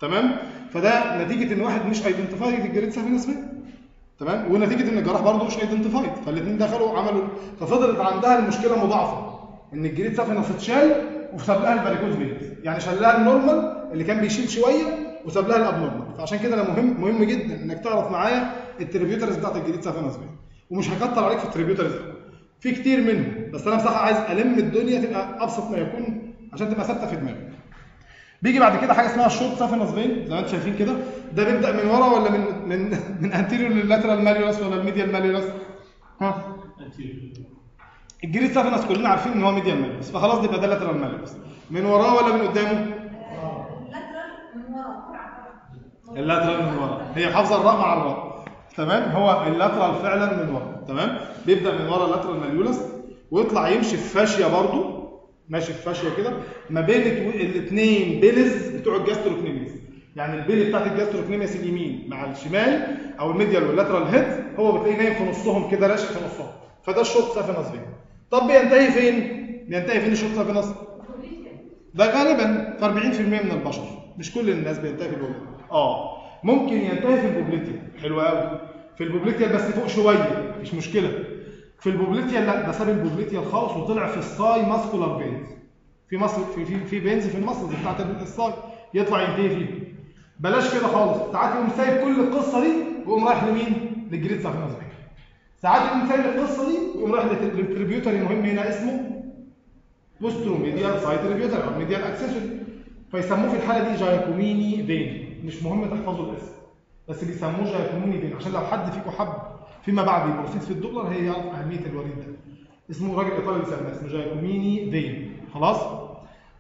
تمام؟ فده نتيجة إن واحد مش identified ال great saphenous vein تمام؟ ونتيجة إن الجراح برضه مش identified فالاثنين دخلوا عملوا ففضلت عندها المشكلة مضاعفة. إن ال great saphenous اتشال وساب لها ال varicose veins يعني شال لها ال normal اللي كان بيشيل شوية وساب لها ال abnormal فعشان كده أنا مهم مهم جدا إنك تعرف معايا ال tributaries بتاعت ال great saphenous vein ومش هكتر عليك في ال tributaries. في كتير منهم. بس أنا بصراحة عايز ألم الدنيا تبقى أبسط ما يكون عشان تبقى ثابتة في دماغك. بيجي بعد كده حاجة اسمها ال short saphenous vein زي ما أنتم شايفين كده. ده بيبدأ من ورا ولا من من من anterior لل lateral malleolus ولا ال medial malleolus ها؟ ال great saphenous كلنا عارفين إن هو medial malleolus فخلاص يبقى ده lateral malleolus من وراه ولا من قدامه؟ ال lateral من ورا. ال lateral من ورا. هي حافظة الراء مع الراء تمام؟ هو ال lateral فعلا من ورا. تمام؟ بيبدأ من ورا ال lateral malleolus ويطلع يمشي في fascia برضو. ماشي في fascia كده ما بين الاثنين bellies بتوع ال gastrocnemius يعني ال belly بتاعت ال gastrocnemius اليمين مع الشمال أو ال medial وال lateral head هو بتلاقيه نايم في نصهم كده راشق في نصهم. فده ال short saphenous vein. طب بينتهي فين؟ بينتهي فين ال short saphenous ده غالبا في 40% من البشر. مش كل الناس بينتهي في ال popliteal. آه. ممكن ينتهي في ال popliteal. حلو قوي في ال popliteal بس فوق شوية. مش مشكلة. في ال popliteal لا ده ساب ال popliteal خالص وطلع في ال thigh muscular veins في muscle في في في veins في ال muscle بتاعت ال thigh يطلع ينتهي فيه. بلاش كده خالص. ساعات يقوم سايب كل القصة دي ويقوم رايح لمين؟ لل great vein ساعات يقوم سايب القصة دي ويقوم رايح لل tributary مهم هنا اسمه posteromedial thigh tributary أو medial accessory فيسموه في الحالة دي Giacomini vein مش مهم تحفظوا الاسم بس بيسموه Giacomini vein عشان لو حد فيكم حب فيما بعد ي proceed في الدولار هي أهمية الوريد ده. اسمه راجل إيطالي بيسميه اسمه Giacomini vein خلاص؟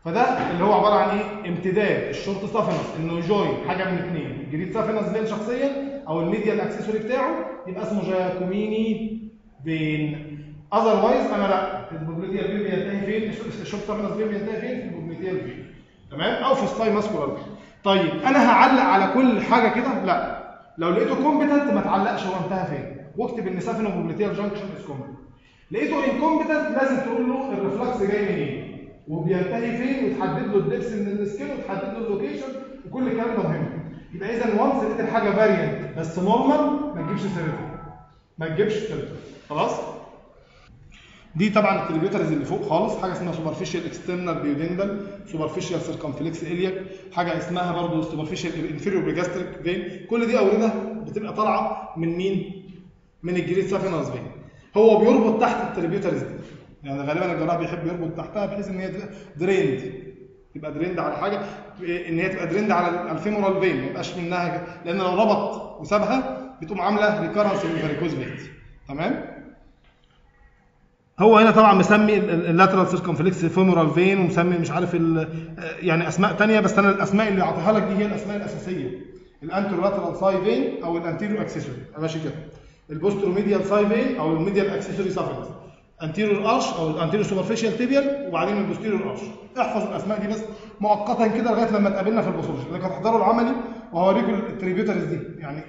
فده اللي هو عبارة عن إيه؟ امتداد. ال short saphenous إنه ي join حاجة من اثنين ال great saphenous vein شخصيا أو ال medial accessory بتاعه يبقى اسمه Giacomini vein otherwise أنا لأ. ال popliteal vein بينتهي فين؟ ال short saphenous vein بينتهي فين؟ في ال popliteal vein تمام؟ أو في ال thigh muscular. طيب أنا هعلق على كل حاجة كده؟ لأ. لو لقيته competent ما تعلقش هو انتهى فين. واكتب ان saphenopopliteal junction is competent لقيته incompetent لازم تقول له ال reflux جاي منين؟ وبينتهي فين؟ وتحدد له ال depth من ال skin وتحدد له ال location وكل الكلام ده مهم. يبقى اذا once لقيت الحاجة variant بس normal ما تجيبش سيرتها ما تجيبش سيرتها خلاص؟ دي طبعا ال tributaries اللي فوق خالص. حاجة اسمها superficial external pudendal superficial circumflex iliac حاجة اسمها برضه superficial inferior epigastric vein كل دي اورده بتبقى طالعة من مين؟ من ال great saphenous vein هو بيربط تحت ال tributaries دي يعني غالبا الجراح بيحب يربط تحتها بحيث إن هي drained. تبقى drained على حاجة إن هي تبقى drained على ال femoral vein ما يبقاش منها لأن لو ربط وسابها بتقوم عاملة recurrence لل varicose veins تمام؟ هو هنا طبعا مسمي ال lateral circumflex femoral vein ومسمي مش عارف يعني أسماء ثانية بس أنا الأسماء اللي أعطيها لك دي هي الأسماء الأساسية. ال anterolateral thigh vein أو ال anterior accessory ماشي كده. ال posteromedial vein أو ال medial accessory saphenous anterior arch أو ال anterior superficial tibial وبعدين ال posterior arch احفظ الأسماء دي بس مؤقتا كده لغاية لما تقابلنا في ال pathology لانك هتحضروا العملي وهوريكم ال tributaries دي. يعني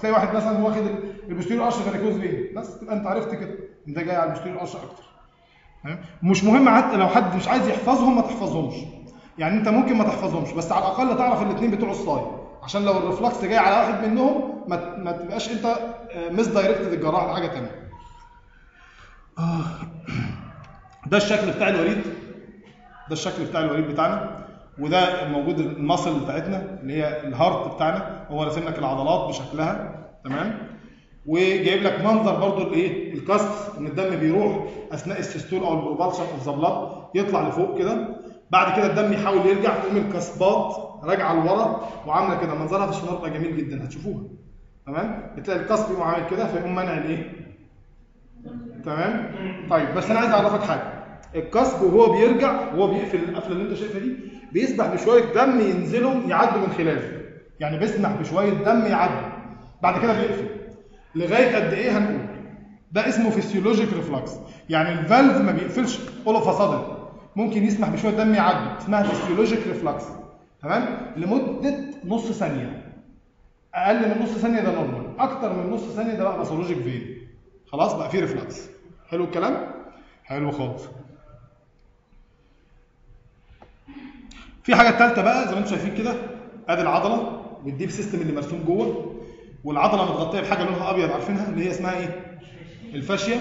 تلاقي واحد مثلا واخد ال posterior arch varicose vein بس تبقى أنت عرفت كده انت جاي على ال posterior arch أكتر. مش مهم حتى لو حد مش عايز يحفظهم ما تحفظهمش. يعني أنت ممكن ما تحفظهمش بس على الأقل تعرف الاثنين بتوع الصاي عشان لو ال reflux جاي على واحد منهم ما تبقاش أنت misdirected الجراح لحاجة ثانية ده الشكل بتاع الوريد. ده الشكل بتاع الوريد بتاعنا. وده موجود ال muscle بتاعتنا اللي هي ال heart بتاعنا. هو راسم لك العضلات بشكلها. تمام؟ وجايب لك منظر برضو الايه؟ ال cusp إن الدم بيروح أثناء ال systole أو ال propulsion of the يطلع لفوق كده. بعد كده الدم يحاول يرجع تقوم ال cusp ات راجعة لورا وعاملة كده. منظرها في بقى جميل جدا. هتشوفوها. تمام؟ بتلاقي ال cusp يقوم عامل كده فيقوم منع الايه؟ تمام؟ طيب بس أنا عايز اعرفك حاجة. ال cusp وهو بيرجع وهو بيقفل القفلة اللي انت شايفها دي بيسمح بشوية دم ينزلوا يعدوا من خلاله. يعني بيسمح بشوية دم يعدوا. بعد كده بيقفل. لغاية قد إيه هنقول؟ ده اسمه physiologic reflux يعني ال valve ما بيقفلش all of ممكن يسمح بشوية دم يعدي اسمها physiologic reflux تمام؟ لمدة نص ثانية. أقل من نص ثانية ده normal أكتر من نص ثانية ده بقى pathologic vein خلاص بقى فيه reflux حلو الكلام؟ حلو خالص. في حاجة ثالثه بقى زي ما أنتم شايفين كده أدي العضلة وال deep system اللي مرسوم جوه والعضلة متغطية بحاجة لونها أبيض عارفينها؟ اللي هي اسمها إيه؟ ال fascia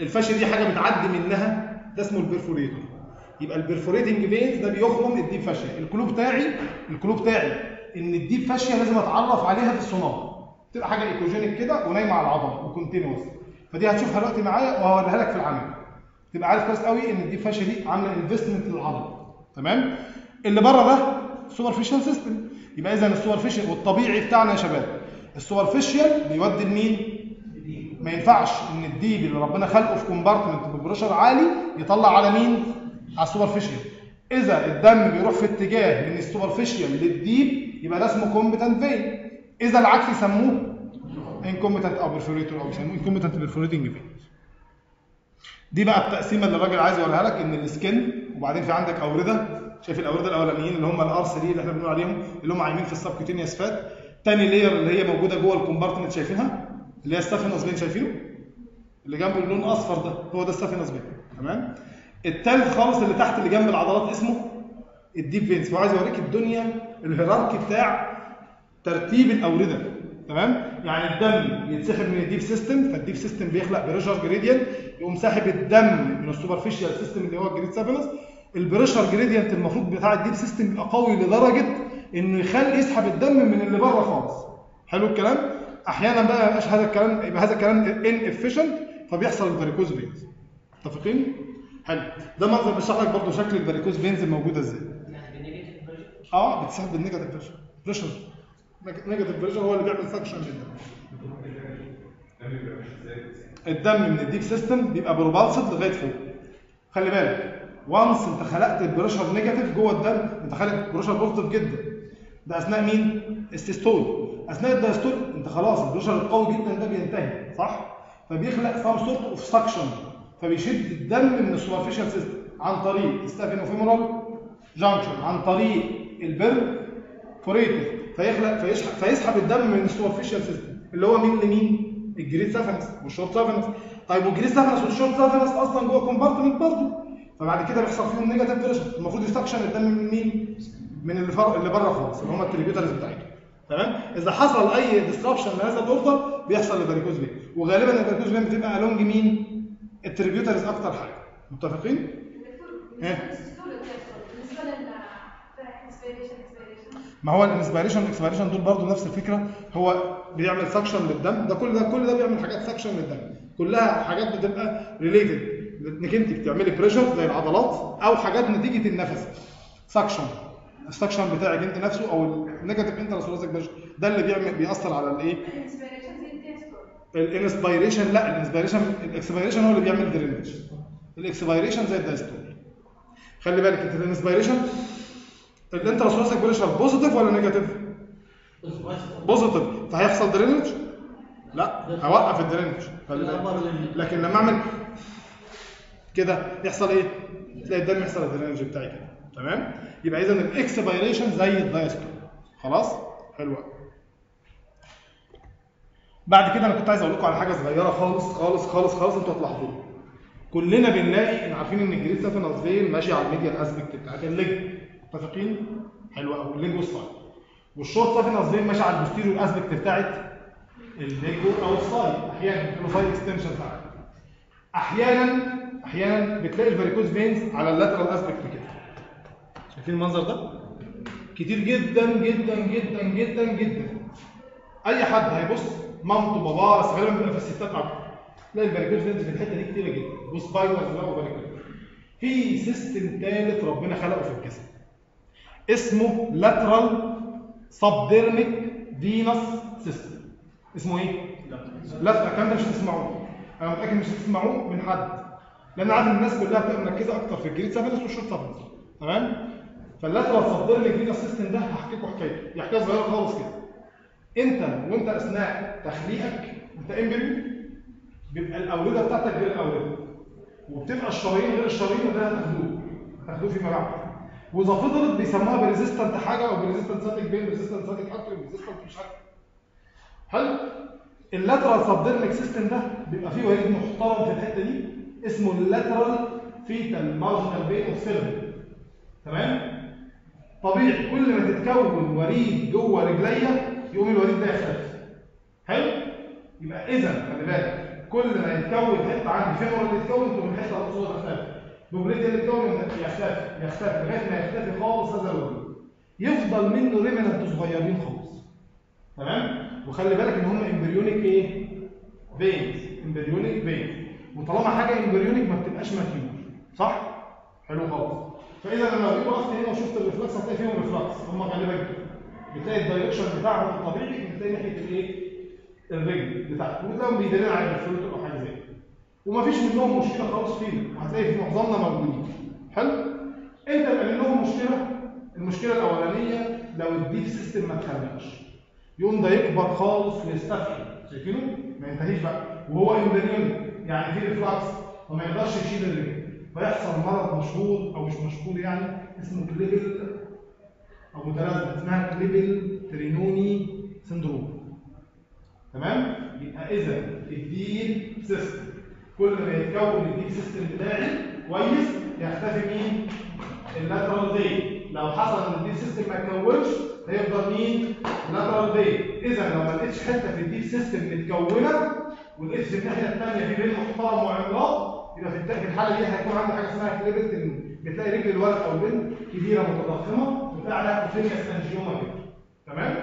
ال fascia دي حاجة بتعدي منها ده اسمه ال perforator يبقى ال perforating veins ده بيخرم ال deep fascia ال clue بتاعي ال clue بتاعي إن ال deep fascia لازم أتعرف عليها في السونار تبقى حاجة echogenic كده ونايمة على العضله و continuous. فدي هتشوفها دلوقتي معايا وهوريها لك في العمل. تبقى عارف كويس قوي إن ال deep fascia دي عاملة investment للعضله تمام؟ اللي بره ده superficial system يبقى اذا ال superficial والطبيعي بتاعنا يا شباب. ال superficial بيودي لمين؟ ما ينفعش إن ال deep اللي ربنا خلقه في compartment ب pressure عالي يطلع على مين؟ على ال superficial إذا الدم بيروح في اتجاه من ال superficial لل deep يبقى ده اسمه competent vein إذا العكس يسموه incompetent أو perforator أو يسموه incompetent perforating vein دي بقى التقسيمة اللي الراجل عايز يوريها لك إن ال skin وبعدين في عندك أوردة. شايف الأوردة الأولانيين اللي هم ال R3 اللي إحنا بنقول عليهم اللي هم عايمين في ال subcutaneous fat. تاني layer اللي هي موجودة جوه ال compartment شايفينها اللي هي saphenous vein شايفينه؟ اللي جنبه اللون الاصفر ده هو ده saphenous vein تمام؟ التالت خالص اللي تحت اللي جنب العضلات اسمه ال deep veins فهو عايز يوريك الدنيا ال hierarchy بتاع ترتيب الأوردة تمام؟ يعني الدم يتسحب من ال deep system فال deep system بيخلق pressure gradient يقوم ساحب الدم من ال superficial system اللي هو ال great saphenous ال pressure gradient المفروض بتاع ال deep system يبقى قوي لدرجة إنه يخلي يسحب الدم من اللي بره خالص. حلو الكلام؟ أحيانا بقى ما يبقاش هذا الكلام يبقى هذا الكلام inefficient فبيحصل ال varicose veins متفقين؟ حلو. ده منظر بيشرح لك برضه شكل ال varicose veins الموجودة إزاي. آه بتسحب بال negative pressure pressure negative pressure هو اللي بيعمل suction للدم الدم من ال deep system بيبقى propelled لغاية فوق. خلي بالك once انت خلقت ال pressure negative جوه الدم انت خالق pressure positive جدا. ده أثناء مين؟ ال systole. أثناء ال diastole انت خلاص ال pressure القوي جدا ده بينتهي صح؟ فبيخلق some sort of suction فبيشد الدم من ال superficial system عن طريق ال saphenofemoral junction عن طريق ال perforator فيخلق فيسحب فيسحب الدم من ال superficial system اللي هو مين لمين؟ ال great saphenous وال short saphenous. طيب وال great saphenous وال short saphenous أصلا جوه compartment برضه. فبعد كده بيحصل فيهم negative pressure المفروض ي suction الدم من مين؟ من اللي فر... اللي بره خالص اللي هم ال tributaries بتاعتهم. تمام؟ إذا حصل أي disruption لهذا ال order بيحصل ال varicose vein وغالبا ال varicose vein بتبقى along مين؟ ال tributaries أكتر حاجة. متفقين؟ ها ما هو ال inspiration وال expiration دول برضو نفس الفكرة. هو بيعمل suction للدم. ده كل ده كل ده بيعمل حاجات suction للدم. كلها حاجات بتبقى related انك انت بتعملي pressure زي العضلات أو حاجات نتيجة النفس. suction ال suction بتاعك انت نفسه أو ال negative intrathoracic pressure ده اللي بيعمل بيأثر على الإيه؟ ال inspiration لا ال inspiration ال expiration هو اللي بيعمل drainage ال expiration زي ال diastole خلي بالك انت ال inspiration ال intrathoracic pressure positive ولا negative positive فهيحصل drainage لا هوقف ال drainage لكن لما أعمل كده يحصل إيه؟ تلاقي الدم يحصل ال draining بتاعي كده. تمام؟ يبقى اذا ال expiration زي ال diastole خلاص؟ حلو قوي بعد كده أنا كنت عايز أقول لكم على حاجة صغيرة خالص خالص خالص خالص أنتوا هتلاحظوها. كلنا بنلاقي عارفين إن ال great saphenous vein ماشي على ال medial aspect بتاعت ال leg. متفقين؟ حلو قوي اللينجوس فاين والشورت سافينس فين ماشي على البوستيريور اسبكت بتاعت الليجو أو السايد أحيانا بتبقى سايد اكستنشن بتاعك. أحيانا أحيانا بتلاقي ال varicose veins على ال lateral aspect كده شايفين المنظر ده؟ كتير جدا جدا جدا جدا جدا. أي حد هيبص مامته باباه بس غالبا بيبقى في الستات أكتر تلاقي ال varicose veins في الحتة دي كتيرة جدا. ب spiders بقى varicose في system ثالث ربنا خلقه في الجسم. اسمه lateral subdermic venous system اسمه إيه؟ لا الكلام ده مش هتسمعوه أنا متأكد مش هتسمعوه من حد. لأن عارف الناس كلها بتبقى مركزة أكتر في ال great saphenous وال short saphenous تمام؟ فال lateral subdermic venous system ده هحكي لكم حكاية. دي حكايه صغيرة خالص كده. أنت وأنت أثناء تخليقك أنت embryo بيبقى الأوردة بتاعتك غير الأوردة. وبتبقى الشرايين غير الشرايين وده هتاخدوه. هتاخدوه فيما بعد وإذا فضلت بيسموها persistent حاجة أو persistent sciatic vein persistent sciatic artery persistent مش عارف حلو ال lateral subdermic system ده بيبقى فيه وريد محترم في الحتة دي؟ اسمه ال lateral fetal marginal vein of تمام؟ طبيعي. كل ما تتكون وريد جوه رجليا يقوم الوريد ده يختفي حلو؟ يبقى اذا خلي بالك كل ما يتكون حتة عندي femoral يتكون تقوم الحتة الأقصى تختفي popliteal يتكون يختفي يختفي لغاية ما يختفي خالص هذا الوريد يفضل منه remnant صغيرين خالص. تمام؟ وخلي بالك إن هم embryonic إيه؟ veins embryonic veins وطالما حاجة embryonic ما بتبقاش mature. صح؟ حلو خالص. فإذا لما جيت وقفت هنا وشفت ال reflux هتلاقي فيهم reflux هم غالبا كده. بتلاقي ال direction بتاعهم الطبيعي بتلاقي ناحية الايه الرجل بتاعته وتلاقيهم بيدلنا على ال flow أو حاجة ومفيش منهم مشكلة خالص فينا. هتلاقي في معظمنا موجودين. حلو؟ انت يبقى لهم مشكلة المشكلة الأولانية لو ال deep system ما اتخلقش يقوم ده يكبر خالص ويستفحل. شايفينه؟ ما ينتهيش بقى. وهو embryonic يعني في reflux وما يقدرش يشيل الرجل فيحصل مرض مشهور أو مش مشهور يعني اسمه Klippel أو متلازمه اسمها Klippel-Trenaunay syndrome تمام؟ يبقى إذا ال deep system. كل ما يتكون ال deep system بتاعي كويس يختفي مين؟ ال lateral دي لو حصل إن ال deep system ما اتكونش هيفضل مين؟ ال lateral دي إذا لو ما لقيتش حتة في ال deep system متكونة ولقيت في الناحية الثانية في vein محترم وعملاق يبقى في الحالة دي هيكون عندي حاجة اسمها Trenaunay بتلاقي رجل الولد أو البنت كبيرة متضخمة وتلاقي عليها cutaneous hemangioma كده. تمام؟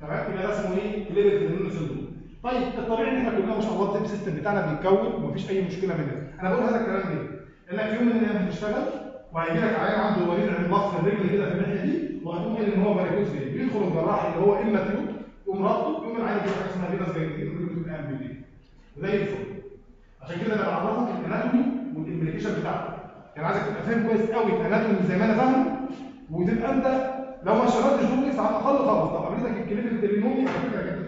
تمام؟ يبقى ده اسمه إيه؟ Klippel-Trenaunay syndrome طيب الطبيعي إن إحنا كلنا ما شاء الله التيب سيستم بتاعنا بيتكون ومفيش أي مشكلة منها أنا بقول هذا الكلام ليه؟ لأنك في يوم من الأيام هتشتغل وهيجي لك عيان عنده وريد عملاق في الرجل كده في الناحية دي وهتقوم إن هو فاريكوز فين بيدخل الجراح اللي هو إما تيوب يقوم رابطه يقوم العيان يجيب حاجة اسمها فينس جايدين ويقول له الان بالليل. زي الفل عشان كده أنا بعرفك الاناتومي والامبليكيشن بتاعته. يعني عايزك تبقى فاهم كويس قوي الاناتومي زي ما أنا فاهمه وتبقى أنت لو ما اشتغلتش دوبلكس على الاقل خالص طب قابلتك الكليب الترينومي على فكره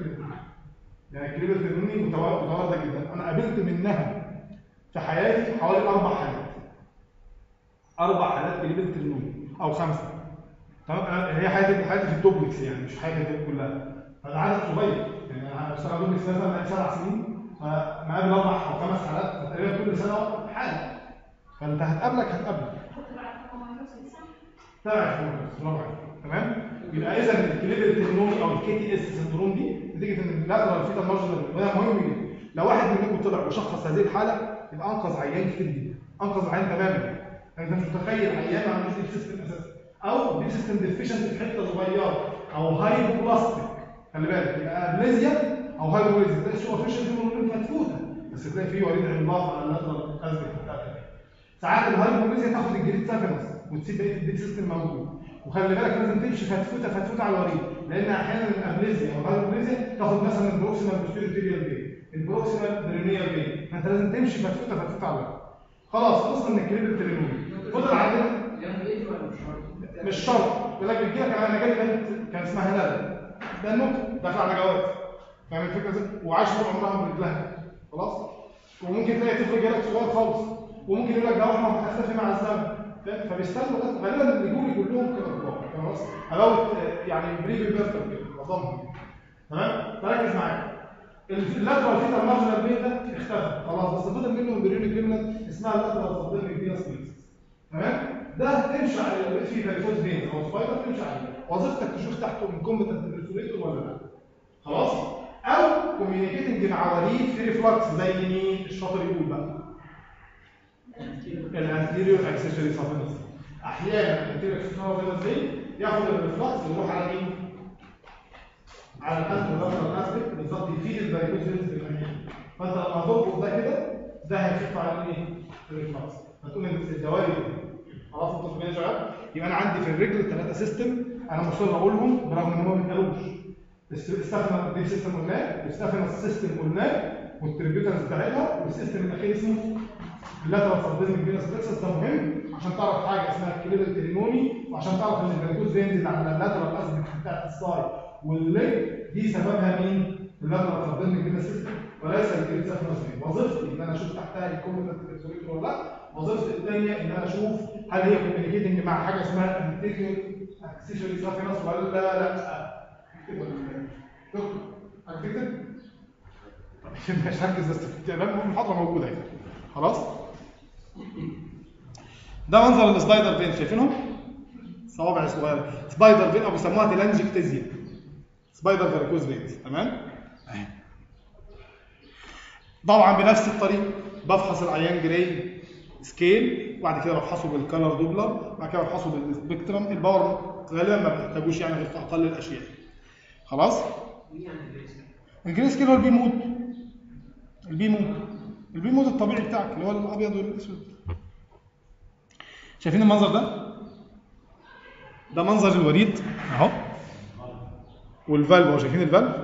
يعني ال Klippel-Trenaunay متواضع جدا. أنا قابلت منها في حياتي حوالي أربع حالات. أربع حالات Klippel-Trenaunay أو خمسة. تمام؟ هي حياتي حياتي في الدوبلكس يعني مش حياتي كلها. فده عدد صغير. يعني أنا بشتغل دوبلكس مثلا بقالي سبع سنين. فمقابل أربع أو خمس حالات. تقريبا كل سنة حالة. فأنت هتقابلك هتقابلك. تعرف برافو عليك. تمام؟ يبقى إذا ال Klippel-Trenaunay أو ال KTS syndrome دي نتيجه إن ال lateral fetal marginal وده مهم جدا. لو واحد منكم طلع وشخص هذه الحالة يبقى أنقذ عيان كتير جدا أنقذ عيان تماما. يعني أنت مش متخيل عيان ما عندوش system أساسا. أو system deficient في حتة صغيرة أو hypoplastic خلي بالك يبقى aplasia أو hypoplastic تلاقي superficial femoral مدفونه بس تلاقي فيه وريد عملاق على ال lateral بتاعتك. ساعات ال hypoplasia تاخد ال great saphenous وتسيب بقية ال deep system موجود. وخلي بالك لازم تمشي فتفوتة فتفوتة على الوريد. لأن أحيانا ال aplasia أو ال hypoplasia تاخد مثلا ال proximal posterior vein ال proximal peroneal vein فأنت لازم تمشي فتفوتة فتفوتة على الوريد. خلاص خلصنا من ال Klippel-Trenaunay فضل عندنا مش شرط. يقول لك بيجي لك أنا جالي بنت كان اسمها ندى ده النقطه داخل على جواز فاهم الفكرة؟ إزاي وعايش طول عمرها برجلها. خلاص؟ وممكن تلاقي طفل جالك صغير خالص. وممكن يقول لك ده وحمة هتختفي مع الزمن؟ فبيستنوا غالبا بيجوا لي كلهم كده كبار خلاص about يعني peri puberty كده تمام؟ فركز معايا. ال lateral fetal marginal vein ده اختفى. خلاص بس فضل منه embryonic remnant اسمها ال lateral subdermic plexus تمام؟ ده تمشي على لو لقيت فيه varicose vein أو spider تمشي عليه. وظيفتك تشوف تحته incompetent perforator ولا لا. خلاص؟ أو communicating مع وريد في reflux زي مين؟ الشاطر يقول بقى. ال anterior accessory saphenous أحيانا ال anterior accessory saphenous دي ياخد ال reflux ويروح على مين؟ على ال anterolateral aspect بالظبط ي feed ال varicose veins بالمكان فأنت لما تربط ده كده ده هيخف على إيه ال reflux فتقول أنت الدوائر خلاص أنتوا فاهمين يا شباب يبقى أنا عندي في الرجل ثلاثة system أنا مصر اقولهم برغم إن هم ما بيتقالوش استخدم ال deep system قلناه واستخدم ال system قلناه وال tributaries بتاعتها وال system الأخير اسمه ال lateral subdermic venous plexus ده مهم عشان تعرف حاجة اسمها ال Klippel Trenaunay وعشان تعرف ان ال varicose بينزل على ال lateral aspect بتاعت ال thigh وال leg دي سببها مين؟ ال lateral subdermic venous system وليس ال Klippel system وظيفتي ان أنا أشوف تحتها ال competent ولا لا وظيفتي الثانية ان أنا أشوف هل هي communicating مع حاجة اسمها anterior accessory saphenous ولا لا؟ دكتور هتكتب؟ طب مش هركز بس في المحاضره موجوده اهي خلاص ده منظر ال spider vein؟ شايفينهم صوابع صغيرة. spider vein؟ أو بيسموها telangiectasia spider varicose veins تمام؟ طبعا بنفس الطريقة بفحص العيان gray scale وبعد كده بفحصه بال color Doppler وبعد كده بفحصه بال spectrum ال power غالبا ما بنحتاجوش يعني غير في أقل الأشياء. خلاص؟ ال gray scale؟ هو ال B mode ال B mode ال B mode الطبيعي بتاعك اللي هو الأبيض والأسود. شايفين المنظر ده؟ ده منظر الوريد. أهو. وال valve اهو شايفين ال valve؟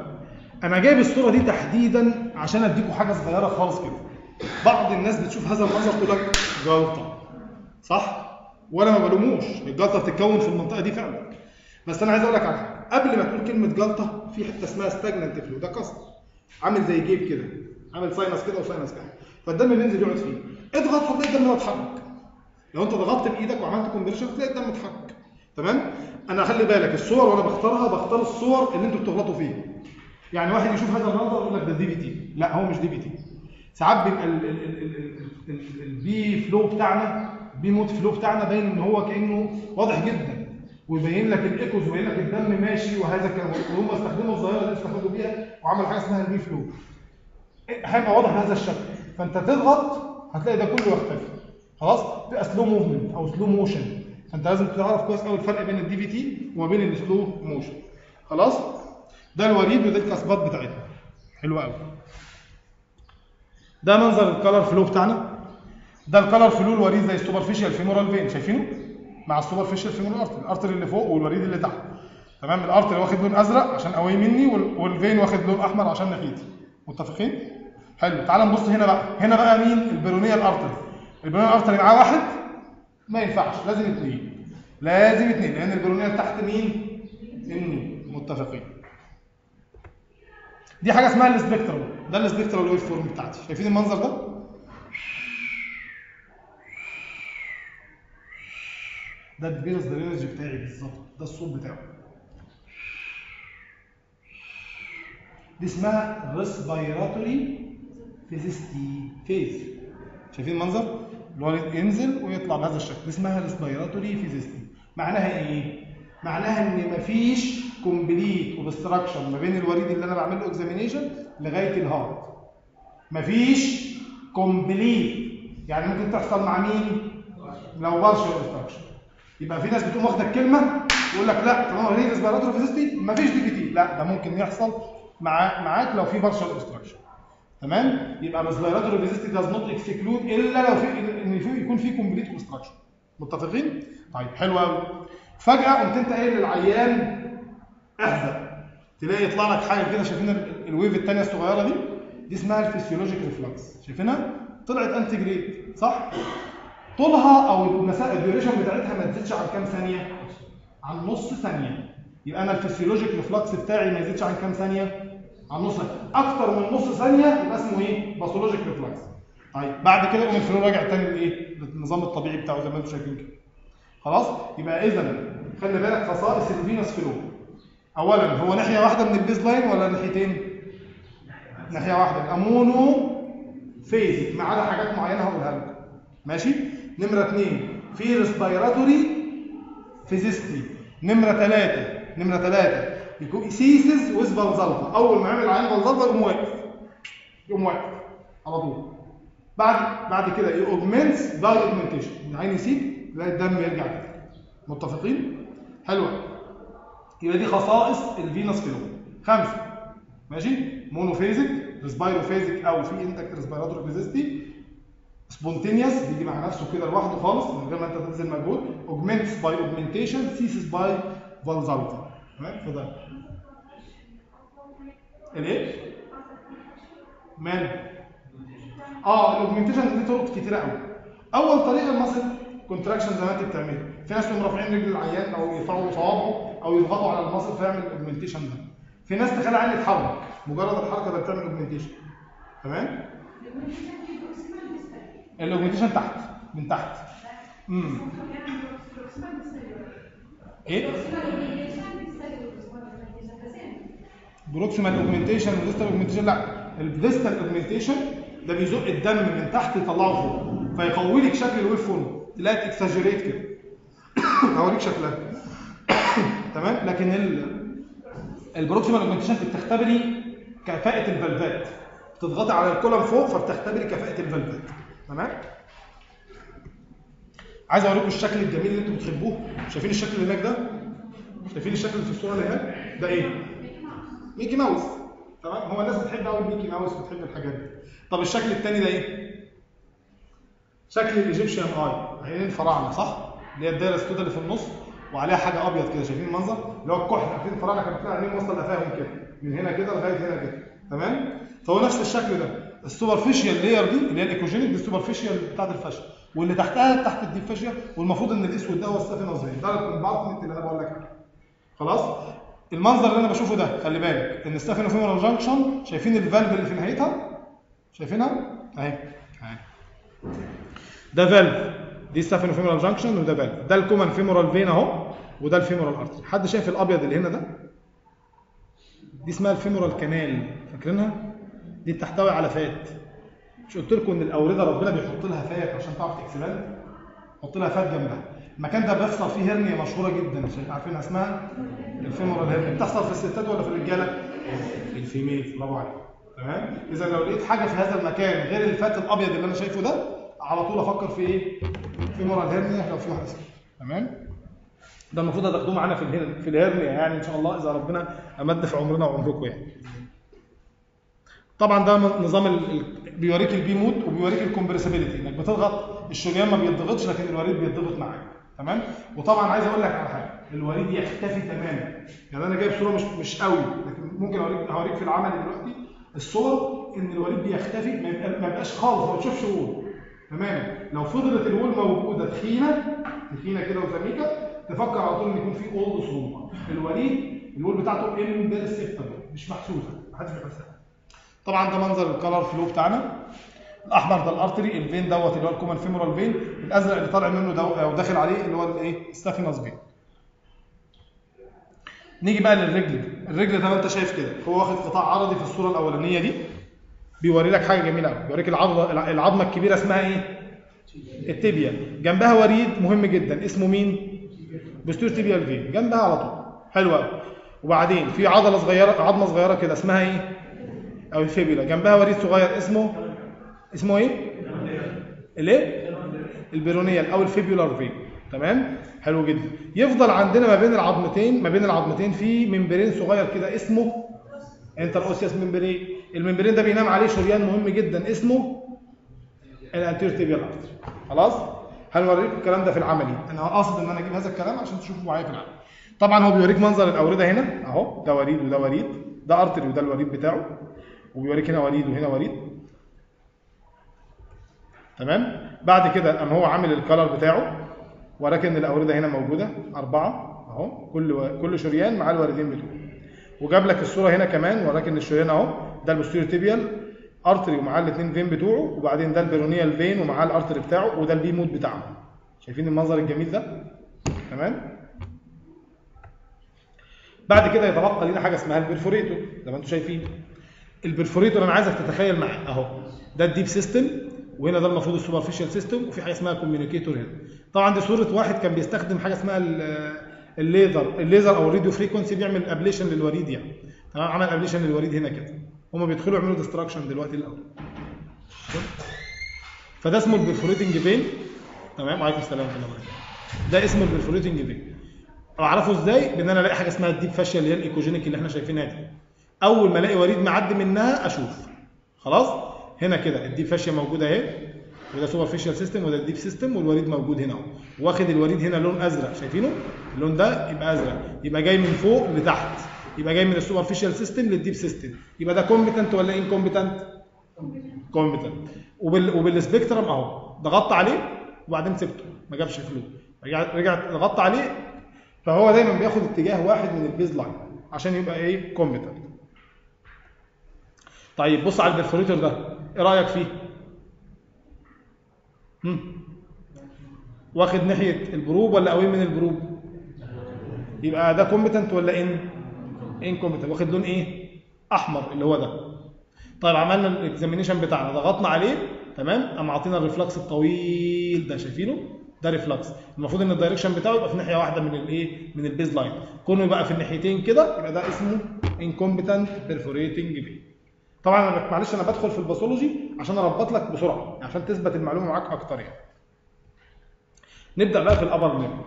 أنا جايب الصورة دي تحديدا عشان اديكم حاجة صغيرة خالص كده. بعض الناس بتشوف هذا المنظر تقول لك جلطة صح؟ وأنا ما بلوموش. الجلطة بتتكون في المنطقة دي فعلا. بس أنا عايز أقول لك على حاجة. قبل ما تقول كلمة جلطة في حتة اسمها stagnant flow ده كسر عامل زي جيب كده. عامل sinus كده و sinus كده. فالدم بينزل يقعد فيه. اضغط هتلاقي الدم ده اتحرك لو انت ضغطت بايدك وعملت compression هتلاقي الدم اتحرك. تمام؟ أنا خلي بالك الصور وأنا بختارها بختار الصور اللي أنتوا بتغلطوا فيها. يعني واحد يشوف هذا المنظر يقول لك ده DVT لا هو مش DVT ساعات بيبقى ال B flow بتاعنا B mode flow بتاعنا باين إن هو كأنه واضح جدا. ويبين لك ال echoes ويبين لك الدم ماشي وهذا الكلام. وهم استخدموا الظاهرة اللي استفادوا بيها وعملوا حاجة اسمها ال B flow هيبقى واضح بهذا الشكل. فأنت تضغط هتلاقي ده كله يختفي خلاص؟ تبقى slow movement أو slow motion فأنت لازم تعرف كويس قوي الفرق بين ال DVT وما بين ال slow motion خلاص؟ ده الوريد وده ال cusps بتاعتنا حلو قوي ده منظر ال color flow بتاعنا. ده ال color flow الوريد زي ال superficial femoral vein شايفينه؟ مع ال superficial femoral artery ال artery اللي فوق والوريد اللي تحت. تمام؟ ال artery واخد لون أزرق عشان قوي مني وال vein واخد لون أحمر عشان ناحيتي. متفقين؟ حلو تعال نبص هنا بقى. هنا بقى مين؟ ال peroneal artery ال peroneal artery معاه واحد. ما ينفعش لازم اثنين لازم اثنين لأن ال peroneal تحت مين؟ ال knee متفقين. دي حاجة اسمها ال spectral ده ال spectral waveform بتاعتي. شايفين المنظر ده؟ ده الفيروس ده ال energy بتاعي بالظبط. ده الصوت بتاعه. دي اسمها respiratory phasicity phase شايفين المنظر؟ اللي هو ينزل ويطلع بهذا الشكل. دي اسمها respiratory phasicity معناها إيه؟ معناها إن مفيش complete obstruction ما بين الوريد اللي أنا بعمل له examination لغاية ال heart مفيش complete يعني ممكن تحصل مع مين؟ لو partial obstruction يبقى في ناس بتقوم واخدة الكلمة يقول لك لا طالما هي respiratory phasicity مفيش DVT. لا ده ممكن يحصل مع معاك لو في partial obstruction تمام؟ يبقى respiratory phasicity does not exclude إلا لو في إن في يكون في complete obstruction متفقين؟ طيب حلو قوي فجأة قمت أنت قايل للعيان احزق تلاقي يطلع لك حاجة كده شايفين ال wave الثانية الصغيرة دي؟ دي اسمها ال physiologic reflux شايفينها؟ طلعت antegrade صح؟ طولها أو المسافه ال duration بتاعتها ما تزيدش عن كام ثانية؟ عن نص ثانية. يبقى أنا ال physiologic reflux بتاعي ما يزيدش عن كام ثانية؟ عن نص ثانية أكتر من نص ثانية يبقى اسمه إيه؟ pathologic reflux طيب بعد كده يقوم ال flow راجع تاني لإيه؟ للنظام الطبيعي بتاعه زي ما أنتم شايفين كده. خلاص؟ يبقى اذا خلي بالك خصائص ال venous flow اولا هو ناحية واحدة من ال baseline ولا ناحيتين؟ ناحية واحدة. يبقى monophasic ما عدا حاجات معينة هقولها لكم ماشي؟ نمرة اثنين في respiratory phasicity. نمرة ثلاثة نمرة ثلاثة يكون ceases with Valsalva أول ما يعمل العيان Valsalva يقوم واقف يقوم واقف على طول. بعد بعد كده augments by augmentation العيان يسيب يلاقي الدم يرجع تاني. متفقين؟ حلوة. يبقى دي خصائص ال venous flow خمسة. ماشي؟ monophasic respirophasic أو في intact respiratory phasicity spontaneous بيجي مع نفسه كده لوحده خالص من غير ما أنت تبذل مجهود. augments by augmentation ceases by Valsalva تمام اتفضل. الإيه؟ مال. آه ال augmentation دي طرق كتيرة قوي أول طريقة ال muscle contraction زي ما أنت بتعمله في ناس تقوم رافعين رجل العيان أو يرفعوا صوابعه أو يضغطوا على ال muscle فيعمل ال augmentation ده. في ناس تخلي العيان يتحرك مجرد الحركة ده بتعمل augmentation تمام؟ ال augmentation تحت. من تحت. امم إيه proximal augmentation و distal augmentation لا. ال distal augmentation ده بيزق الدم من تحت يطلعه فوق فيقوي لك شكل ال wave form. تلاقي exaggerated كده. هوريك شكلها. تمام؟ لكن ال ال proximal augmentation بتختبري كفاءة ال valve ات بتضغطي على ال column فوق فبتختبري كفاءة ال valve ات تمام؟ عايز اوريكم الشكل الجميل اللي أنتم بتحبوه. شايفين الشكل اللي هناك ده؟ شايفين الشكل اللي في الصورة اللي هناك؟ ده إيه؟ ميكي ماوس. تمام؟ هو الناس بتحب قوي الميكي ماوس بتحب الحاجات دي. طب الشكل الثاني ده إيه؟ شكل ال Egyptian eye. عينين الفراعنة صح؟ اللي هي الدايرة السوداء اللي في النص وعليها حاجة أبيض كده شايفين المنظر؟ اللي هو الكحل. عارفين الفراعنة كانت بتطلع عينين واصله لقفاهم كده. من هنا كده لغاية هنا كده. تمام؟ فهو نفس الشكل ده. ال superficial layer دي اللي هي ال echogenic دي ال superficial بتاعت ال fascia. واللي تحتها تحت ال deep fascia والمفروض إن الأسود ده هو ال saphenous vein ده ال compartment اللي أنا بقول لك عليه. خلاص؟ المنظر اللي أنا بشوفه ده خلي بالك إن ال sapheno-femoral junction شايفين ال valve اللي في نهايتها؟ شايفينها؟ أهي أهي. ده valve دي ال sapheno-femoral junction وده valve ده ال common femoral vein أهو وده ال femoral artery. حد شايف الأبيض اللي هنا ده؟ دي اسمها ال femoral canal. فاكرينها؟ دي بتحتوي على fat. مش قلت لكم إن الاورده ربنا بيحط لها fat عشان تعرف ت expand حط لها fat جنبها. المكان ده بيحصل فيه hernia مشهورة جدا شايف عارفين اسمها؟ ال femoral hernia بتحصل في الستات ولا في الرجالة؟ في ال female. برافو عليك. تمام؟ إذا لو لقيت حاجة في هذا المكان غير ال fat الأبيض اللي أنا شايفه ده على طول أفكر في إيه؟ femoral hernia لو في واحدة تمام؟ ده المفروض هتاخدوه معانا في ال hernia في ال hernia يعني إن شاء الله إذا ربنا أمد في عمرنا وعمركم يعني. طبعا ده نظام بيوريك ال B mode وبيوريك ال compressibility إنك بتضغط الشريان ما بيتضغطش لكن الوريد بيتضغط معاك تمام؟ وطبعا عايز أقول لك على حاجة الوريد يختفي تماما. يعني أنا جايب صورة مش مش قوي لكن ممكن اوريك هوريك في العمل دلوقتي. الصور إن الوريد بيختفي ما يبقاش خالص ما تشوفش wall تماما لو فضلت ال wall موجودة تخينة تخينة كده وسميكه تفكر على طول إن يكون في اولد صوره الوريد ال wall بتاعته imperceptible مش محسوسة محدش بيحسها. طبعا ده منظر ال color flow بتاعنا. الأحمر ده ال artery ال vein دوت اللي هو ال common femoral vein الأزرق اللي طالع منه دو أو داخل عليه اللي هو الإيه؟ ال saphenous vein نيجي بقى للرجل. الرجل زي ما انت شايف كده هو واخد قطاع عرضي في الصورة الأولانية دي. بيوري لك حاجة جميلة قوي بيوريك العضلة العظمة الكبيرة اسمها إيه؟ ال tibia جنبها وريد مهم جدا. اسمه مين؟ posterior tibial vein جنبها على طول. حلو قوي وبعدين في عضلة صغيرة عظمة صغيرة كده اسمها إيه؟ أو ال fibula جنبها وريد صغير اسمه اسمه إيه؟ الإيه؟ ال peroneal أو ال fibular vein تمام؟ حلو جدا. يفضل عندنا ما بين العظمتين ما بين العظمتين في membrane صغير كده اسمه interosseous membrane ال membrane ده بينام عليه شريان مهم جدا اسمه ال anterior tibial خلاص؟ هنوريكم الكلام ده في العملي؟ أنا قاصد إن أنا أجيب هذا الكلام عشان تشوفوا معايا في العمل طبعا هو بيوريك منظر الأوردة هنا أهو ده وريد وده وريد ده artery وده الوريد بتاعه. وبيوريك هنا وريد وهنا وريد تمام؟ بعد كده قام هو عامل ال color بتاعه وراك ان الأوردة هنا موجودة أربعة أهو كل و... كل شريان معاه الوردين بتوعه. وجاب لك الصورة هنا كمان وراك ان الشريان أهو ده ال posterior tibial artery ومعاه الاثنين vein بتوعه وبعدين ده ال peroneal vein ومعاه ال artery بتاعه وده ال B mode بتاعه شايفين المنظر الجميل ده؟ تمام؟ بعد كده يتبقى لنا حاجة اسمها ال perforator زي ما أنتم شايفين. ال perforator أنا عايزك تتخيل معايا أهو. ده ال deep system وهنا ده المفروض ال superficial system وفي حاجة اسمها communicator هنا طبعا دي صورة واحد كان بيستخدم حاجة اسمها الليزر. الليزر أو ال radiofrequency بيعمل ablation للوريد يعني. تمام؟ عمل ablation للوريد هنا كده. هما بيدخلوا يعملوا destruction دلوقتي الأول. فده اسمه ال perforating vein تمام؟ وعليكم السلام ورحمة الله. ده اسمه ال perforating vein أعرفه إزاي؟ بإن أنا ألاقي حاجة اسمها ال deep fascia اللي هي ال echogenic اللي إحنا شايفينها دي. أول ما ألاقي وريد معدي منها أشوف. خلاص؟ هنا كده ال deep fascia موجوده أهي. وده superficial system وده ال deep system والوريد موجود هنا أهو. واخد الوريد هنا لون أزرق شايفينه؟ اللون ده يبقى أزرق. يبقى جاي من فوق لتحت. يبقى جاي من ال superficial system لل deep system. يبقى ده competent ولا incompetent competent وبال وبال spectrum أهو. ضغطت عليه وبعدين سبته. ما جابش flow رجعت ضغطت عليه. فهو دايما بياخد اتجاه واحد من ال baseline عشان يبقى إيه؟ competent طيب بص على ال perforator ده. إيه رأيك فيه؟ واخد ناحية ال probe ولا away من ال probe يبقى ده competent ولا in incompetent واخد لون إيه؟ أحمر اللي هو ده. طيب عملنا ال examination بتاعنا. ضغطنا عليه تمام؟ قام عاطينا ال reflux الطويل ده. شايفينه؟ ده reflux المفروض إن ال direction بتاعه يبقى في ناحية واحدة من الايه من ال base line كونه يبقى في الناحيتين كده يبقى ده اسمه incompetent perforating في طبعا أنا معلش أنا بدخل في ال pathology عشان أربط لك بسرعة عشان تثبت المعلومة معاك أكتر يعني. نبدأ بقى في ال upper limb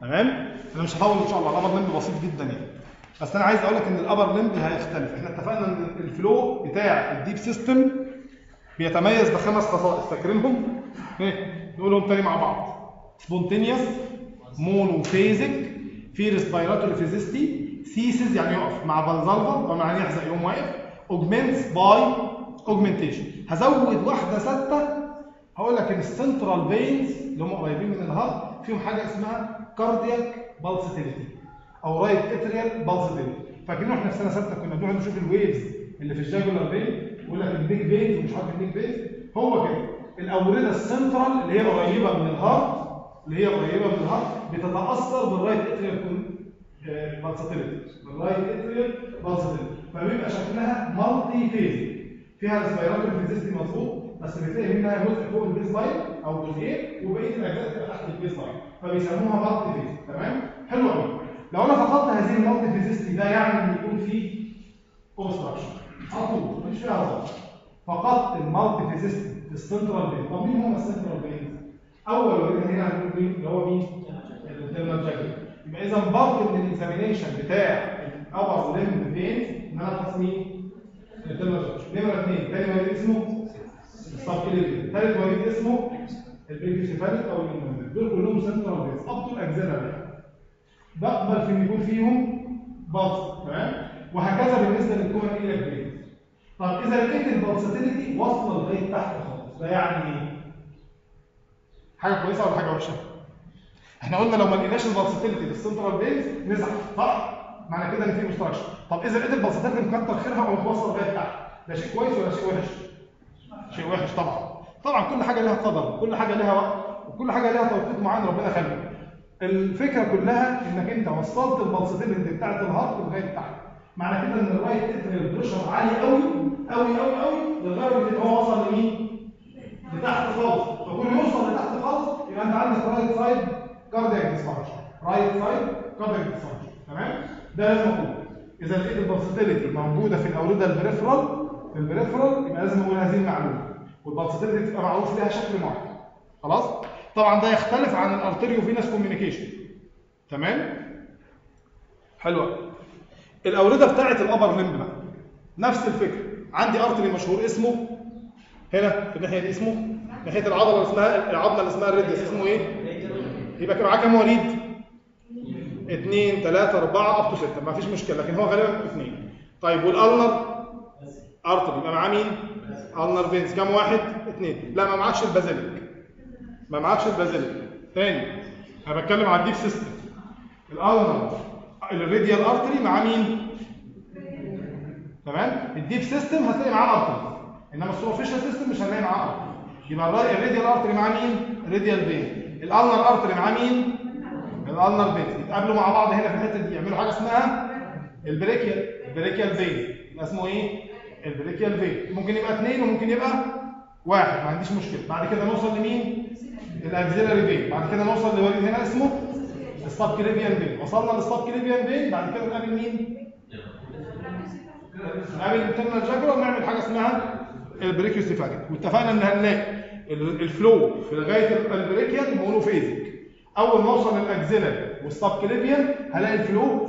تمام؟ أنا مش هطول إن شاء الله ال upper limb بسيط جدا يعني. بس أنا عايز أقول لك إن ال upper limb هيختلف. إحنا اتفقنا إن ال flow بتاع ال deep system بيتميز بخمس خصائص. فاكرينهم؟ إيه؟ نقولهم تاني مع بعض. spontaneous monophasic في respiratory phasicity ceases يعني يقف مع Valsalva ومعنى يحزق يقوم واقف. augments by augmentation هزود واحدة سته هقول لك إن ال central veins اللي هم قريبين من ال heart فيهم حاجة اسمها cardiac pulsatility أو right atrial pulsatility فاكرين إحنا في سنة سته كنا بنروح نشوف ال waves اللي في ال jugular vein يقول لك ال big veins ومش عارف ال big veins هو كده. الاورده السنترال اللي هي قريبة من ال heart اللي هي قريبة من ال heart بتتأثر بال right atrial pulsatility بال right atrial pulsatility فبيبقى شكلها multiphase فيها respiratory phasicity مظبوط بس بتلاقي منها جزء فوق ال base line أو جزئين وبقية الأجزاء تبقى تحت ال base line فبيسموها multiphase تمام؟ حلو قوي لو أنا فقدت هذه ال multiphasicity ده يعني إن يكون في obstruction على طول مفيش فيها هزار. فقدت ال multiphasicity في ال central vein طب مين هم ال central vein أول وريد هنا هنقول مين؟ اللي هو مين؟ الانترنال جاكيت يبقى إذا بارت من الاكزامينيشن بتاع الابر ليمب فين؟ افحص مين نمرة اثنين تاني وريد اسمه السبكليفيا ثالث وريد اسمه البيكسيفاليك أو المنوميد دول كلهم سنترال فيز اب تو الاكزيلاري بقبل في إن يكون فيهم بلس تمام؟ وهكذا بالنسبة للكومن إلى البريد طب إذا لقيت البلساتيليتي واصلة لغاية تحت خالص ده يعني إيه؟ حاجة كويسة ولا حاجة وحشة؟ إحنا قلنا لو ما لقيناش ال pulsatility لل central veins نزعل. صح؟ معنى كده إن في obstruction طب إذا لقيت ال pulsatility مكتر خيرها ومتوصل لغاية تحت ده شيء كويس ولا شيء وحش؟ شيء وحش طبعا. طبعا كل حاجة لها قدر كل حاجة لها وقت وكل حاجة لها توقيت معين ربنا خلقه. الفكرة كلها إنك أنت وصلت ال pulsatility بتاعت ال heart لغاية تحت. معنى كده إن ال right atrial pressure عالي قوي قوي قوي قوي لدرجة إن هو وصل لمين؟ لتحت خالص. فكل يوصل لتحت خالص يبقى أنت عندك right side cardiac dysfunction right side cardiac dysfunction تمام؟ ده لازم أقول إذا لقيت ال pulsatility موجودة في الأوردة ال peripheral في ال peripheral يبقى لازم أقول هذه المعلومة. وال pulsatility تبقى معروف لها شكل معين. خلاص؟ طبعا ده يختلف عن ال arteriovenous communication تمام؟ حلوة. الأوردة بتاعه ال upper limb بقى نفس الفكرة. عندي artery مشهور اسمه هنا في الناحية دي اسمه. ناحية العضلة اللي اسمها العظمه اللي اسمها ال radius اسمه إيه؟ يبقى معاه كام وريد اثنين ثلاثة أربعة up to ستة. ما فيش مشكلة لكن هو غالبا اثنين. طيب وال ulnar؟ artery يبقى معاه مين؟ ulnar veins كام واحد؟ اثنين. لا ما معكش ال basilic. ما معكش ال basilic. تاني. أنا بتكلم على ال deep system. ال ulnar ال radial artery مع مين؟ تمام؟ ال deep system هتلاقي معاه artery إنما ال superficial system مش هنلاقي معاه artery يبقى ال radial artery مع مين؟ ال radial vein؟ ال ulnar artery مع مين؟ ال ulnar vein يتقابلوا مع بعض هنا في الحتة دي يعملوا حاجة اسمها ال brachial ال brachial vein اسمه إيه؟ ال brachial vein ممكن يبقى اثنين وممكن يبقى واحد ما عنديش مشكلة. بعد كده نوصل لمين؟ ال axillary vein بعد كده نوصل لوريد هنا اسمه ال subclavian vein وصلنا لل subclavian vein بعد كده نقابل مين؟ نقابل ال internal jugular ونعمل حاجة اسمها ال brachiocephalic واتفقنا ان هنلاقي ال- ال flow في لغايه ال brachial monophasic أول ما أوصل لل axillary وال subclavian هلاقي ال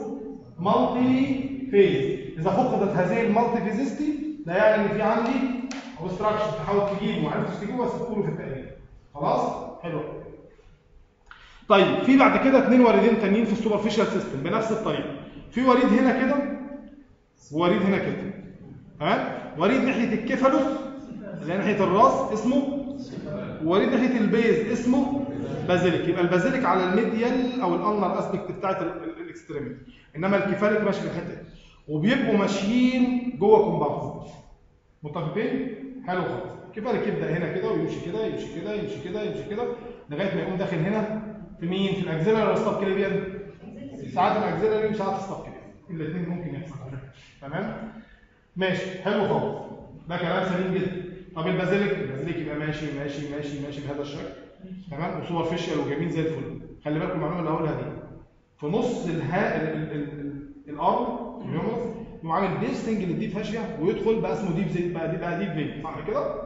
flow multiphase إذا فقدت هذه ال multiphasicity ده يعني إن في عندي obstruction تحاول تجيبه ما عرفتش تجيبه بس تقوله في التقرير. خلاص؟ حلو. طيب في بعد كده اثنين وريدين تانيين في ال superficial system بنفس الطريقة. في وريد هنا كده؟ ووريد هنا كده. تمام وريد ناحية ال cephalus اللي هي ناحية الراس اسمه ووريد ناحيه ال base اسمه basilic. يبقى ال basilic على ال medial أو ال inner aspect بتاعت ال extremity إنما ال cephalic ماشي في الحته دي وبيبقوا ماشيين جوه compound. متفقين؟ حلو خالص. cephalic يبدأ هنا كده ويمشي كده يمشي كده يمشي كده يمشي كده لغاية ما يقوم داخل هنا. في مين؟ في ال axillary ولا ال subclavian ساعات ال axillary وساعات ال subclavian الاثنين ممكن يحصل. تمام؟ ماشي. حلو خالص. ده كلام سليم جدا. طب ال basilic ال basilic يبقى ماشي ماشي ماشي ماشي بهذا الشكل. تمام؟ و superficial وجميل زي الفل. خلي بالكم المعلومة اللي هقولها دي. في نص الها ال- ال- ال- ال- ال arm ال humerus يقوم عامل piercing لل deep fascia ويدخل بقى اسمه deep زي بقى دي بقى deep vein صح كده؟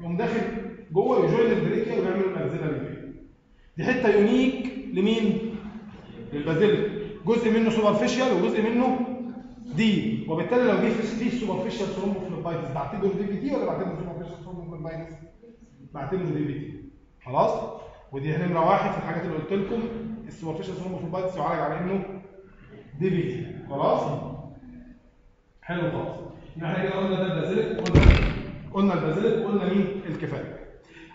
يقوم داخل جوه ي join ال brachial ويعمل ال axillary vein دي حتة unique لمين؟ لل basilic جزء منه superficial وجزء منه deep وبالتالي لو جه في في superficial thrombophlebitis بعتبره DVT ولا بعتبره thrombophlebitis؟ بعتبره DVT خلاص؟ ودي نمرة واحد في الحاجات اللي قلت لكم ال superficial thrombophlebitis يعالج على إنه DVT خلاص؟ حلو خالص يبقى إحنا كده قلنا ده ال basilic قلنا قلنا ال basilic قلنا مين؟ الكفايه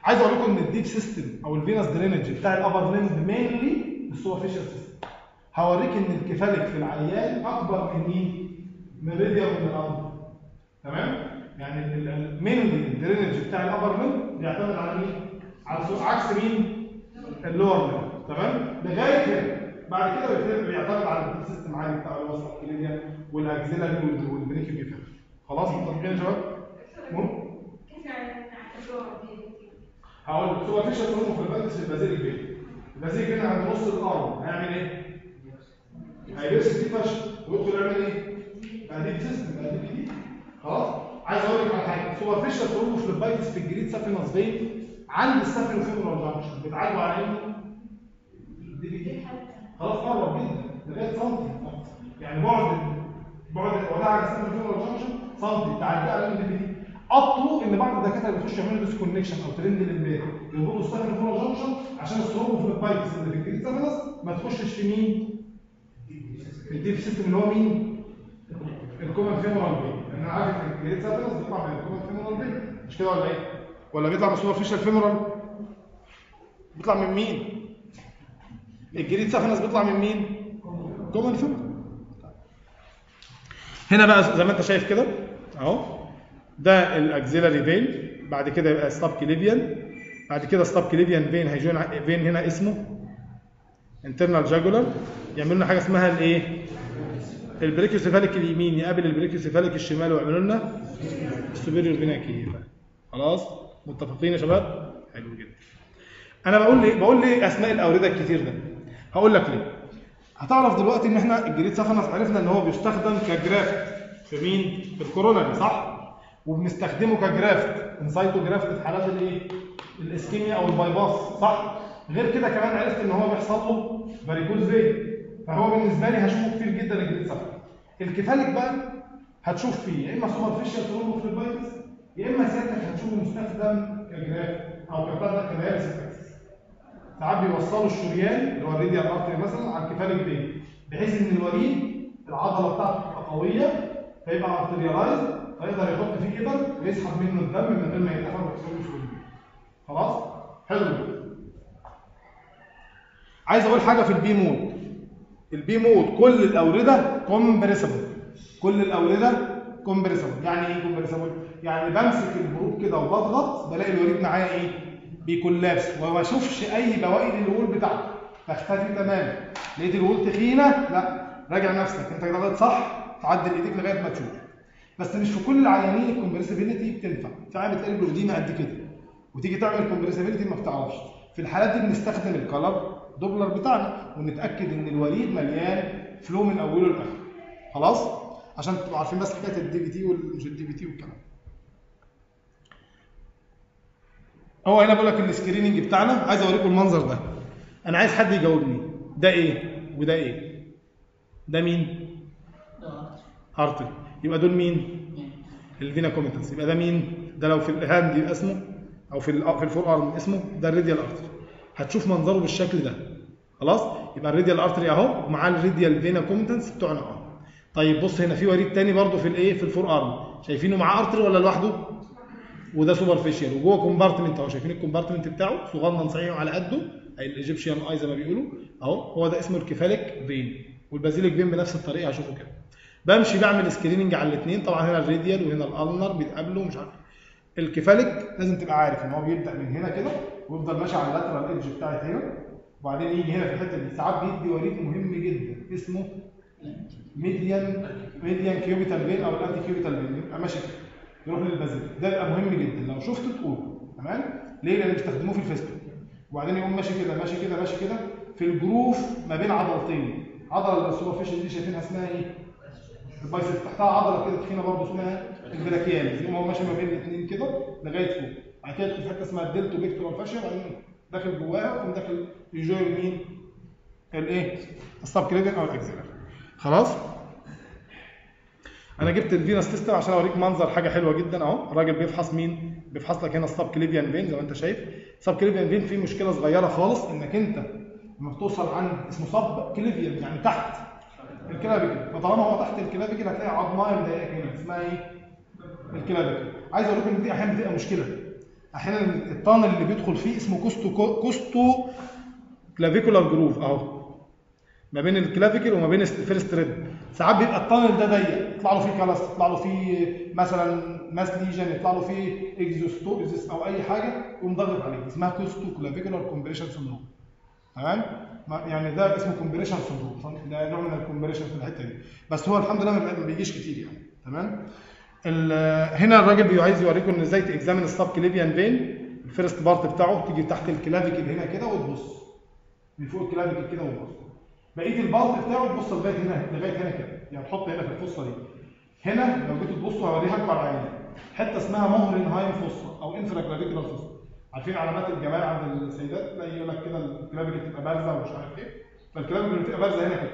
عايز أقول لكم إن ال deep system أو ال venous drainage بتاع ال upper limb mainly ال superficial system هوريك إن ال cephalic في العيان أكبر من مين؟ ميريديا من الأرض تمام؟ يعني ال mainly ال drainage بتاع ال upper limb بيعتمد على مين؟ على عكس مين؟ ال lower limb تمام؟ لغاية هنا. بعد كده بيعتمد- بيعتمد على ال deep system عادي بتاع ال subclavian وال axillary وال brachial vein. خلاص؟ متفقين يا شباب؟ يعني؟ هقول لك. superficial thrombophlebitis في ال basilic vein ال basilic vein عند نص ال arm هيعمل إيه؟ هيبرس دي فشل ويدخل يعمل إيه؟ دي سيستم دي. خلاص؟ عايز أقول لك على حاجة. سوبرفيشال ثرومبوفلوبايتس في الجريد سافينوس فين عند السافينو فيمورال جانكشن بتعالجوا على إيه؟ دي خلاص قرب جدا. لغايه سنتي يعني بعد بعد وداع على السافينو فيمورال جانكشن سنتي تعالجوا على دي دي اطلوا إن بعض الدكاترة بيخشوا يعملوا ديسكونكشن أو ترند للبيت. يربطوا السافينو فيمورال جانكشن عشان ال thrombophlebitis اللي في ال great saphenous ما تخشش في مين؟ ال deep system اللي هو مين؟ ال common femoral vein أنا عارف ان ال great saphenous بيطلع من ال common femoral vein مش كده ولا إيه؟ ولا بيطلع من ال superficial femoral بيطلع من مين؟ ال great saphenous بيطلع من مين؟ common femoral هنا بقى زي ما أنت شايف كده أهو. ده ال axillary vein. بعد كده يبقى subclavian بعد كده subclavian vein؟ هي join vein هنا اسمه؟ internal jugular يعملوا لنا حاجة اسمها الإيه؟ ال brachiocephalic اليمين يقابل ال brachiocephalic الشمال ويعملوا لنا ال superior vena cava خلاص؟ متفقين يا شباب؟ حلو جدا. أنا بقول ليه بقول ليه اسماء الأوردة الكتير ده. هقول لك ليه. هتعرف دلوقتي إن إحنا ال great saphenous عرفنا إن هو بيستخدم ك graft. في مين؟ في ال coronary صح؟ وبنستخدمه ك graft. in situ graft في حالات الايه ال ischemia أو ال bypass صح؟ غير كده كمان عرفت إن هو بيحصل له varicose vein فهو بالنسبة لي هشوفه كتير جدا ال great saphenous ال cephalic بقى هتشوف فيه يا إما superficial thrombophlebitis يا إما سيادتك هتشوفه مستخدم ك graft أو كبتاع ك dialysis ساعات بيوصلوا الشريان اللي هو ال radial artery مثلا على ال cephalic vein بحيث إن الوريد العضلة بتاعته تبقى قوية فيبقى arterialized فيقدر يحط فيه ابر ويسحب منه الدم من غير ما يتحرك ويحصل له خلاص؟ حلو. عايز أقول حاجة في ال B mode ال B mode كل الأوردة compressible كل الأوردة compressible يعني إيه compressible يعني بمسك ال probe كده وبضغط بلاقي الوريد معايا إيه؟ بي collapse وما اشوفش أي بواقي لل wall بتاعته. تختفي تماما. لقيت ال wall تخينة؟ لا. راجع نفسك. أنت غلط صح؟ تعدل إيديك لغاية ما تشوف. بس مش في كل العيانين ال compressibility بتنفع. ساعات بتلاقي البروتين قد كده. وتيجي تعمل compressibility ما بتعرفش. في الحالات دي بنستخدم ال color. ال Doppler بتاعنا ونتأكد إن الوريد مليان flow من أوله لآخره. خلاص؟ عشان تبقوا عارفين بس حكاية ال DVT والمش ال DVT والكلام. هو هنا بقول لك ال screening بتاعنا عايز أوريكم المنظر ده. أنا عايز حد يجاوبني. ده إيه؟ وده إيه؟ ده مين؟ artery يبقى دول مين؟ ال venae comitantes يبقى ده مين؟ ده لو في ال hand يبقى اسمه أو في في ال forearm اسمه ده ال radial artery. هتشوف منظره بالشكل ده. خلاص؟ يبقى ال radial artery اهو ومعاه ال radial venae comitantes بتوعنا اهو طيب بص هنا في وريد تاني برضو في الايه في ال forearm شايفينه معاه artery ولا لوحده؟ وده superficial وجوه compartment اهو شايفين ال compartment بتاعه؟ صغنن صحيح على قده. أي الايجيبشن اي زي ما بيقولوا. اهو هو ده اسمه ال cephalic vein وال basilic vein بنفس الطريقة هشوفه كده. بمشي بعمل screening على الاثنين طبعا هنا ال radial وهنا ال ulnar بيتقابلوا مش عارف. ال cephalic لازم تبقى عارف إن هو بيبدأ من هنا كده ويفضل ماشي على ال lateral edge بتاعت هنا وبعدين يجي هنا في الحتة دي. ساعات بيدي وريد مهم جدا اسمه median median cubital vein أو ال antecubital vein يبقى ماشي كده يروح لل basilic ده بيبقى مهم جدا. لو شفته تقوله تمام؟ ليه؟ لأن بيستخدموه في ال fistula وبعدين يقوم ماشي كده ماشي كده ماشي كده في ال groove ما بين عضلتين. عضلة ال superficial دي شايفينها اسمها إيه؟ ال biceps. تحتها عضلة كده تخينة برضه اسمها ال brachial يقوم هو ماشي ما بين الاثنين كده لغاية فوق. بعد كده يدخل في حتة اسمها ال deltopectoral fascia وبعدين داخل جواها ويقوم داخل ي join مين؟ الايه ال subclavian أو ال axillary خلاص؟ أنا جبت ال venous tester عشان أوريك منظر حاجة حلوة جدا أهو. الراجل بيفحص مين؟ بيفحص لك هنا ال subclavian vein زي ما أنت شايف. ال subclavian vein؟ فيه مشكلة صغيرة خالص إنك أنت لما بتوصل عند اسمه subclavian يعني تحت ال clavicle فطالما هو تحت ال clavicle هتلاقي عظمايه مضايقاك هنا. اسمها إيه؟ ال clavicle عايز أقول لكم إن دي أحيانا بتبقى مشكلة. أحيانا ال tunnel اللي بيدخل فيه اسمه costo costoclavicular groove أهو. ما بين ال clavicle وما بين ال first rib ساعات بيبقى ال tunnel ده ضيق. يطلع له فيه callus يطلع له فيه مثلا mass lesion يطلع له فيه exostosis أو أي حاجة يقوم ضاغط عليه. اسمها costoclavicular compression syndrome. تمام؟ يعني ده اسمه compression syndrome. ده نوع من ال compression في الحتة دي. بس هو الحمد لله ما بيجيش كتير يعني. تمام؟ هنا الراجل عايز يوريكم ان إزاي ت examine ال subclavian vein ال first part بتاعه تيجي تحت ال clavicle هنا كده وتبص. من فوق ال clavicle كده وتبص. بقية ال part بتاعه تبص لغاية هنا لغاية هنا كده. يعني تحط هنا في ال fossa دي. هنا لو جيتوا تبصوا هوريها على العين حتة اسمها Mohrenheim fossa أو infraclavicular fossa عارفين علامات الجمال عند السيدات؟ تلاقي يقول لك كده ال clavicle تبقى بارزه ومش عارف إيه. فال clavicle بتبقى بارزه هنا كده.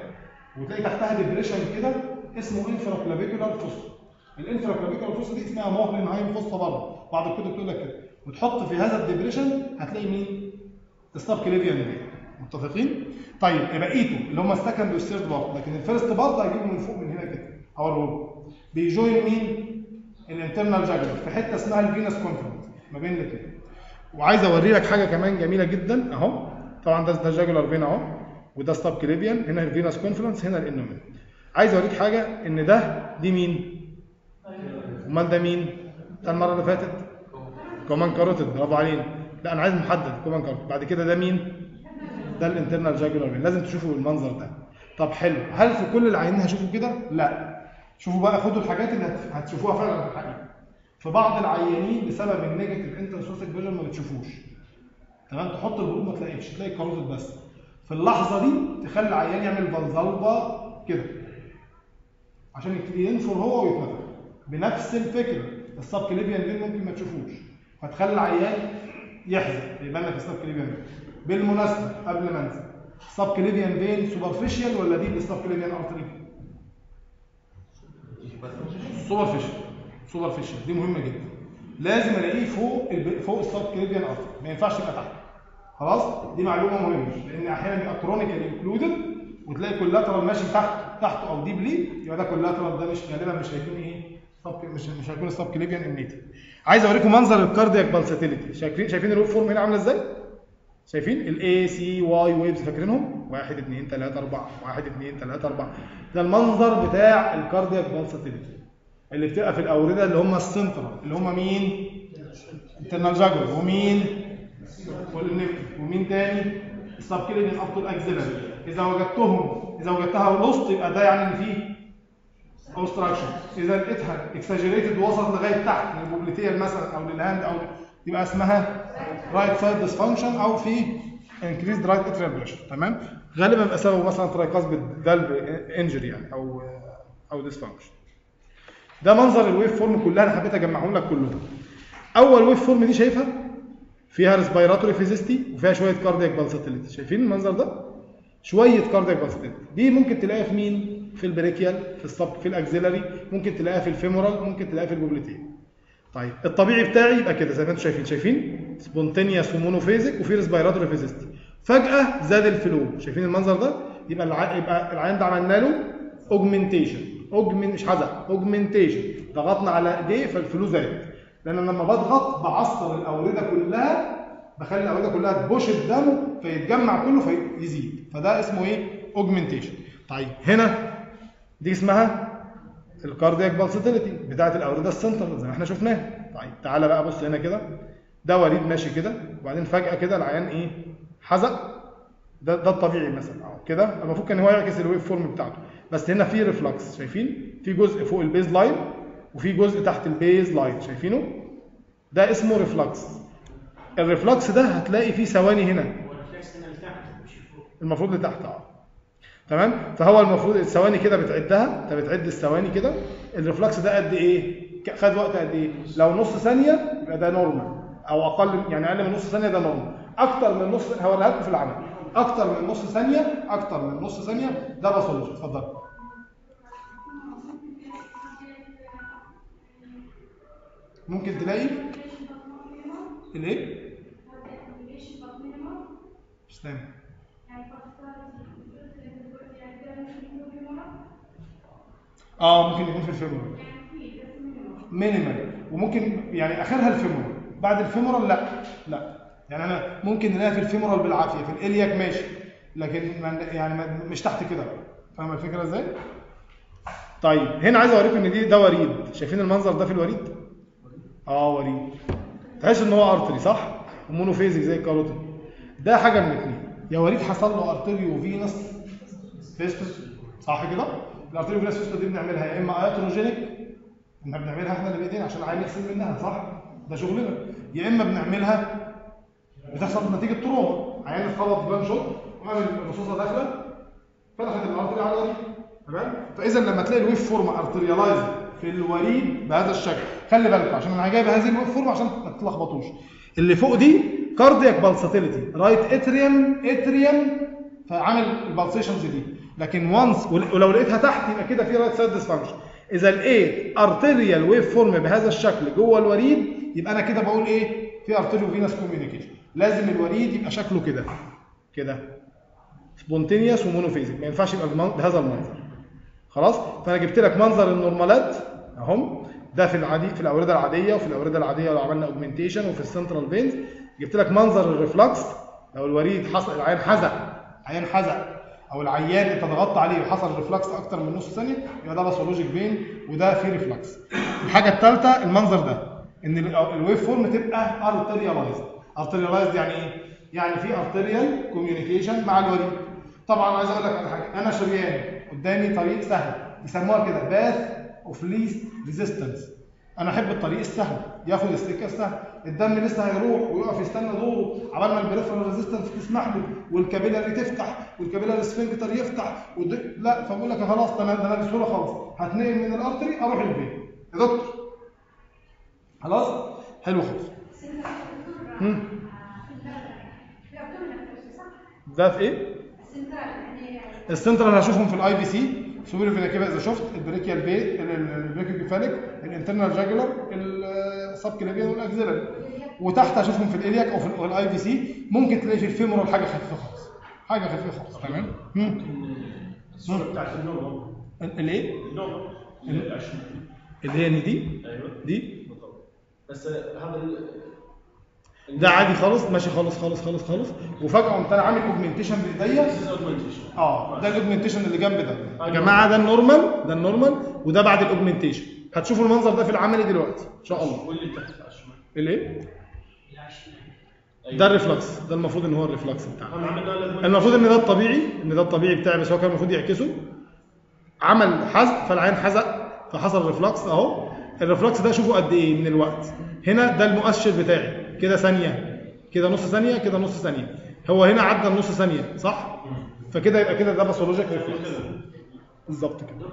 وتلاقي تحتها depression كده اسمه infraclavicular fossa ال infraclavicular fossa دي اسمها Mohrenheim fossa برضه بعض الكتب تقول لك كده. وتحط في هذا ال depression هتلاقي مين؟ ال subclavian دي متفقين؟ طيب بقيته اللي هم ال second وال third part. لكن ال first part هجيبه من فوق من هنا كده. هوريه بي join مين؟ ال internal jugular في حتة اسمها ال venous confluence ما بين الاثنين وعايز أوري لك حاجة كمان جميلة جدا. أهو. طبعا ده ده jugular vein أهو. وده subclavian هنا ال venous confluence هنا ال innominate عايز أوريك حاجة إن ده دي مين؟ امال ده مين؟ ده المرة اللي فاتت؟ common carotid برافو علينا. لا أنا عايز محدد. common carotid بعد كده ده مين؟ ده ال internal jugular vein لازم تشوفوا بالمنظر ده. طب حلو. هل في كل العيانين هشوفوا كده؟ لا. شوفوا بقى خدوا الحاجات اللي هتشوفوها فعلا في الحقيقة. في بعض العيانين بسبب ال negative intrathoracic pressure ما بتشوفوش. تمام؟ تحط ال probe ما تلاقيش. تلاقي carotid بس. في اللحظة دي تخلي العيان يعمل Valsalva كده. عشان ينفر هو ويتنفخ. بنفس الفكرة. ال subclavian vein ممكن ما تشوفوش. فتخلي العيان يحزق. يبان لك ال subclavian vein بالمناسبة قبل ما انسى ال subclavian vein superficial ولا دي ال subclavian artery superficial superficial دي مهمة جدا. لازم ألاقيه فوق الب... فوق ال subclavian artery ما ينفعش يبقى تحت. خلاص؟ دي معلومة مهمة. لأن أحيانا بيبقى chronically occluded وتلاقي collateral ماشي تحت تحته أو deeply يبقى ده collateral ده مش غالبا مش هيكون إيه؟ sub مش مش هيكون ال subclavian الن... إنتي عايز اوريكم منظر ال cardiac pulsatility شايفين شايفين ال waveform هنا عاملة إزاي؟ شايفين؟ ال A C V Y waves فاكرينهم؟ 1 2 3 4 1 2 3 4 ده المنظر بتاع ال cardiac pulsatility اللي بتبقى في الأوردة اللي هم السنترال. اللي هم مين؟ internal jugular ومين؟ ومين تاني؟ ال subclavian up to إذا وجدتهم إذا وجدتها lost يبقى ده يعني إن فيه obstruction إذا لقيتها exaggerated وصلت لغاية تحت لل popliteal مثلا أو لل hand أو يبقى اسمها right side dysfunction أو في increase right atrial pressure تمام؟ غالبا بيبقى سببه مثلا tricuspid valve injury يعني أو أو dysfunction ده منظر ال waveform كلها أنا حبيت أجمعهم لك كلهم. أول waveform دي شايفها؟ فيها respiratory phasicity وفيها شوية cardiac pulsatility شايفين المنظر ده؟ شوية cardiac pulsatility دي ممكن تلاقيها في مين؟ في ال brachial في ال sub في ال axillary ممكن تلاقيها في ال femoral ممكن تلاقيها في ال popliteal طيب الطبيعي بتاعي يبقى كده زي ما أنتم شايفين شايفين؟ spontaneous و monophasic وفي respiratory phasicity فجأة زاد ال flow شايفين المنظر ده؟ يبقى الع... يبقى العيان ده عملنا له augmentation augmen مش حزق augmentation ضغطنا على ايديه فال flow زاد. لأن لما بضغط بعصر الأوردة كلها بخلي الأوردة كلها ت push الدم فيتجمع كله فيزيد. فده اسمه إيه؟ augmentation طيب هنا دي اسمها ال cardiac pulsatility بتاعه الأوردة السنترال زي ما إحنا شفناها طيب تعالى بقى بص هنا كده. ده وريد ماشي كده. وبعدين فجأة كده العيان إيه؟ حزق. ده ده الطبيعي مثلا. أهو كده. المفروض كان هو يعكس ال waveform بتاعته. بس هنا في reflux شايفين؟ في جزء فوق ال baseline وفي جزء تحت ال baseline شايفينه؟ ده اسمه reflux ال reflux ده هتلاقي فيه ثواني هنا. المفروض لتحت. أه. تمام؟ فهو المفروض الثواني كده بتعدها. انت بتعد الثواني كده. ال reflux ده قد إيه؟ خد وقت قد إيه؟ لو نص ثانية يبقى ده normal أو أقل يعني أقل من نص ثانية ده normal أكتر من نص هوريها لكم في العمل. أكتر من نص ثانية أكتر من نص ثانية ده pathology اتفضل. ممكن تلاقي؟ الإيه؟ مش سامع آه ممكن يكون في ال femoral minimal وممكن يعني آخرها ال femoral بعد ال femoral لا. لا. يعني أنا ممكن نلاقيها في ال femoral بالعافية. في ال iliac ماشي. لكن يعني مش تحت كده. فاهم الفكرة إزاي؟ طيب. هنا عايز أوريكم إن دي ده وريد. شايفين المنظر ده في الوريد؟ آه وريد. تحس إن هو artery صح؟ و monophasic زي ال carotid ده حاجة من الاثنين يا وريد حصل له arteriovenous fistulas صح كده؟ ال arteriovenous fistulas دي بنعملها يا إما iatrogenic إحنا بنعملها إحنا اللي بايدينا عشان العيال يغسل منها صح؟ ده شغلنا. يا إما بنعملها بتحصل نتيجة trauma. عيان اتخبط gunshot وعمل الرصاصة داخلة فتحت ال artery على الوريد تمام؟ فإذا لما تلاقي ال waveform arterialized في الوريد بهذا الشكل خلي بالكم عشان أنا جايب هذه ال waveform عشان ما تتلخبطوش. اللي فوق دي cardiac pulsatility right atrium atrium فعامل ال pulsations دي لكن once ولو لقيتها تحت يبقى كده في right side dysfunction إذا لقيت arterial waveform بهذا الشكل جوه الوريد يبقى أنا كده بقول إيه؟ في arteriovenous communication لازم الوريد يبقى شكله كده. كده. spontaneous و monophasic ما ينفعش يبقى بهذا المنظر. خلاص؟ فأنا جبت لك منظر ال normalات أهم. ده في العادي في الأوردة العادية وفي الأوردة العادية لو عملنا augmentation وفي ال central veins جبت لك منظر ال reflux لو الوريد حصل العيان حزق. عيان حزق. أو العيان انت ضغطت عليه وحصل reflux أكتر من نص ثانية يبقى ده pathologic vein وده فيه reflux الحاجة الثالثه المنظر ده إن ال- ال waveform تبقى arterialized arterialized يعني إيه؟ يعني في arterial communication مع الوريد. طبعا عايز أقول لك على حاجة أنا شريان قدامي طريق سهل يسموها كده path of least resistance أنا أحب الطريق السهل ياخد السكة السهل. الدم لسه هيروح ويقف يستنى دوره عبال ما ال peripheral resistance تسمح له وال capillary تفتح وال capillary sphincter يفتح ود... لا فبقول لك خلاص أنا ده أنا بسهولة خالص. هتنقل من ال artery أروح البيت. يا دكتور. خلاص؟ حلو خالص. ده في إيه؟ السنترال هشوفهم في ال IVC superior vena cava إذا شفت ال brachial بي ال brachiocephalic ال internal jugular ال subclavian وال axillary وتحت هشوفهم في ال iliac أو في ال IVC ممكن تلاقي في ال femoral حاجة خفيفة خالص. حاجة خفيفة خالص. تمام؟ مم. الصورة بتاعت ال normal ال- الايه ال normal. اللي هي دي؟ أيوه. دي؟ بس هذا ده عادي خالص ماشي خالص خالص خالص خالص. وفجأة قمت أنا عامل augmentation بايديا. آه ده ال augmentation اللي جنب ده. يا جماعة ده ال normal ده ال normal وده بعد ال augmentation هتشوفوا المنظر ده في العملي دلوقتي إن شاء الله. واللي تحت الايه أيوة. ده ال reflux ده المفروض إن هو ال reflux بتاعنا. المفروض إن ده الطبيعي إن ده الطبيعي بتاعي بس هو كان المفروض يعكسه. عمل حزق فالعيان حزق فحصل reflux أهو. ال reflux ده شوفوا قد إيه من الوقت. هنا ده المؤشر بتاعي. كده ثانية. كده نص ثانية كده نص ثانية. هو هنا عدى النص ثانية صح؟ فكده يبقى كده ده pathologic reflux بالظبط كده.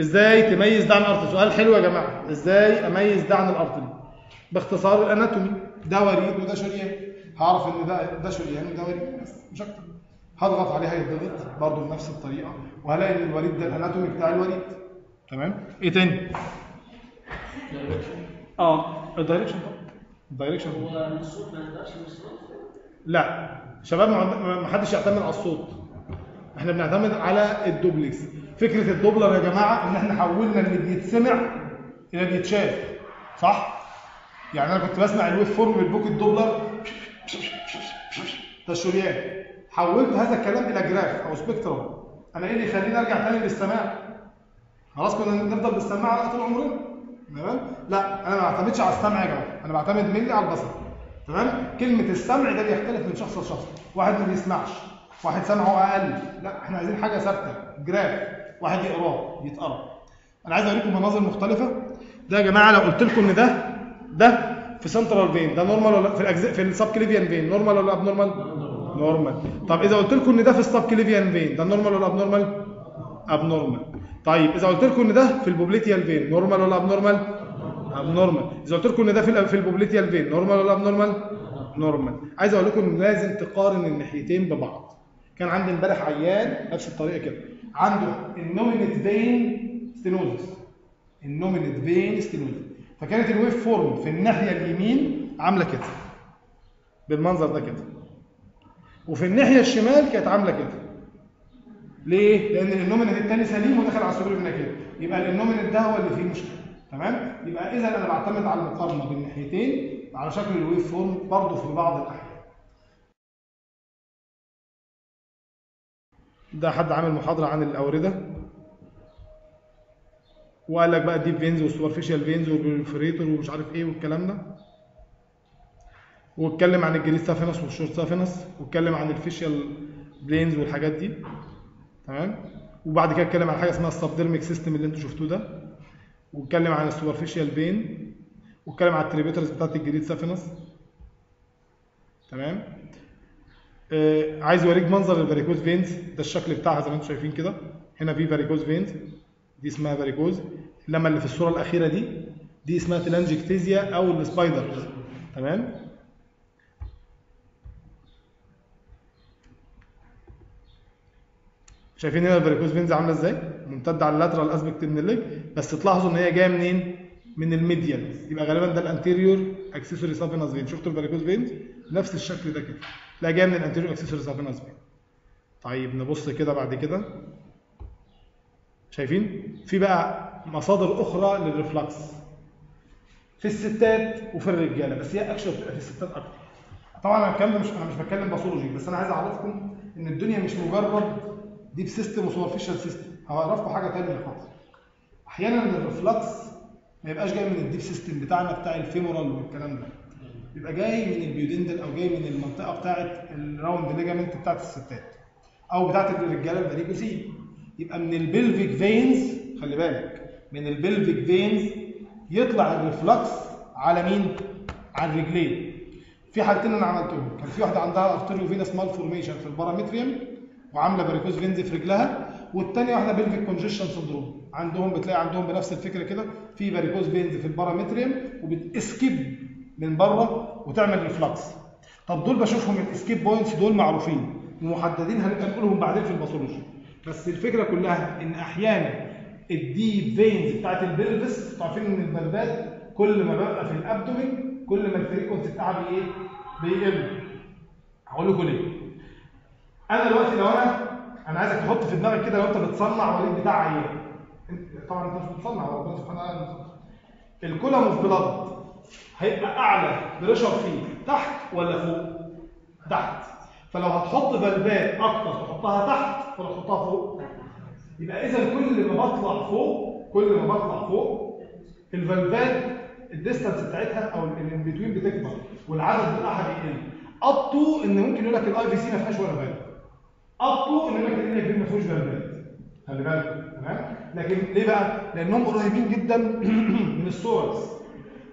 إزاي تميز ده عن ال artery سؤال حلو يا جماعة. إزاي أميز ده عن ال artery باختصار ال anatomy. ده وريد وده شريان. هعرف إن ده ده شريان وده وريد. بس مش أكتر. هضغط عليه هيتضغط برضه بنفس الطريقة. وهلاقي إن الوريد ده ال anatomy بتاع الوريد. تمام؟ إيه تاني؟ آه ال direction ال direction هو الصوت ما نوصله لا. شباب ما حدش يعتمد على الصوت. إحنا بنعتمد على الدوبلكس فكرة الدوبلر يا جماعة إن إحنا حولنا اللي بيتسمع إلى اللي يتشاف صح؟ يعني أنا كنت بسمع ال waveform بال pocket Doppler ده الشريان حولت هذا الكلام إلى graph أو spectrum أنا إيه اللي يخليني أرجع تاني للسماع؟ خلاص كنا نفضل بالسماعه طول عمرنا. تمام؟ لا أنا ما بعتمدش على السمع يا جماعة أنا بعتمد مني على البصر تمام؟ كلمة السمع ده بيختلف من شخص لشخص واحد ما بيسمعش واحد سمعه أقل لا إحنا عايزين حاجة ثابتة graph واحد يقراه يتقرأ. أنا عايز أوريكم مناظر مختلفة. ده يا جماعة لو قلت لكم إن ده ده في central vein ده normal ولا في الأجزاء في ال subclavian vein normal ولا abnormal normal طب إذا قلت لكم إن ده في ال subclavian vein ده normal ولا abnormal abnormal طيب إذا قلت لكم إن ده في ال popliteal vein normal ولا abnormal abnormal إذا قلت لكم إن ده في في ال popliteal vein normal ولا abnormal عايز أقول لكم لازم تقارن الناحيتين ببعض. كان عندي إمبارح عيان نفس الطريقة كده. عنده ال innominate vein stenosis ال innominate vein stenosis فكانت ال waveform في الناحية اليمين عاملة كده. بالمنظر ده كده. وفي الناحية الشمال كانت عاملة كده. ليه؟ لأن ال innominate الثاني سليم ودخل على هنا كده يبقى ال innominate ده هو اللي فيه مشكلة. تمام؟ يبقى إذا أنا بعتمد على المقارنة بين الناحيتين على شكل ال waveform برضه في بعض الأحيان. ده حد عامل محاضرة عن الأوردة؟ وقال لك بقى deep veins وال superficial veins وال perforator ومش عارف إيه والكلام ده؟ واتكلم عن ال great saphenous وال short saphenous واتكلم عن ال fascial planes والحاجات دي. تمام؟ وبعد كده اتكلم عن حاجة اسمها ال subdermic system اللي أنتوا شفتوه ده واتكلم عن ال superficial vein واتكلم عن ال tributaries بتاعت ال great saphenous تمام؟ آه، عايز اوريك منظر ال varicose veins ده الشكل بتاعها زي ما أنتم شايفين كده. هنا في varicose veins دي اسمها varicose لما اللي في الصورة الأخيرة دي دي اسمها telangiectasia أو ال spider. تمام؟ شايفين هنا ال varicose veins عاملة إزاي؟ ممتدة على ال lateral aspect من ال leg بس تلاحظوا إن هي جاية منين؟ من ال medial يبقى غالبا ده ال anterior accessory saphenous vein شفتوا ال varicose veins؟ نفس الشكل ده كده. لا جاية من ال anterior accessory saphenous vein طيب نبص كده بعد كده. شايفين؟ في بقى مصادر أخرى لل reflux في الستات وفي الرجالة بس هي اكشن بتبقى في الستات أكتر. طبعا أنا الكلام مش أنا مش بتكلم pathology بس أنا عايز أعرفكم إن الدنيا مش مجرد deep system و superficial system هعرفكم حاجة ثانية خالص. أحيانا ال reflux ما يبقاش جاي من ال deep system بتاعنا بتاع ال femoral والكلام ده. بيبقى جاي من ال pudendal أو جاي من المنطقة بتاعه ال round ligament بتاعه الستات. أو بتاعه الرجالة ال varicocele يبقى من ال pelvic veins خلي بالك من ال pelvic veins يطلع ال reflux على مين؟ على الرجلين. في حالتين أنا عملتهم. كان في واحدة عندها arteriovenous malformation في ال parametrium. وعاملة varicose veins في رجلها والثانيه واحدة pelvic congestion syndrome عندهم بتلاقي عندهم بنفس الفكرة كده في varicose veins في ال parametrium وبت escape من بره وتعمل reflux طب دول بشوفهم ال escape points دول معروفين ومحددين هنبقى نقولهم بعدين في ال pathology بس الفكرة كلها إن أحيانا ال deep veins بتاعت ال pelvis أنتوا عارفين إن ال valves كل ما ببقى في ال abdomen كل ما ال frequency بتاعها بايه؟ بيقل هقول لكم ليه؟ أنا دلوقتي لو أنا أنا عايزك تحط في دماغك كده لو أنت بتصنع وريد بتاع عيان طبعا أنت مش بتصنع هو ربنا سبحانه وتعالى. ال column of blood هيبقى أعلى pressure فيه تحت ولا فوق؟ تحت فلو هتحط valve ات أكتر تحطها تحت ولا تحطها فوق؟ يبقى إذا كل ما بطلع فوق كل ما بطلع فوق ال valve ات ال distance بتاعتها أو الان بتكبر والعدد بتاعها بيقل up to إن ممكن يقول لك ال IVC ما فيهاش ولا valve up to ان لك الان في ما فيهوش valve ات خلي بالك تمام؟ لكن ليه بقى؟ لأنهم قريبين جدا من ال source.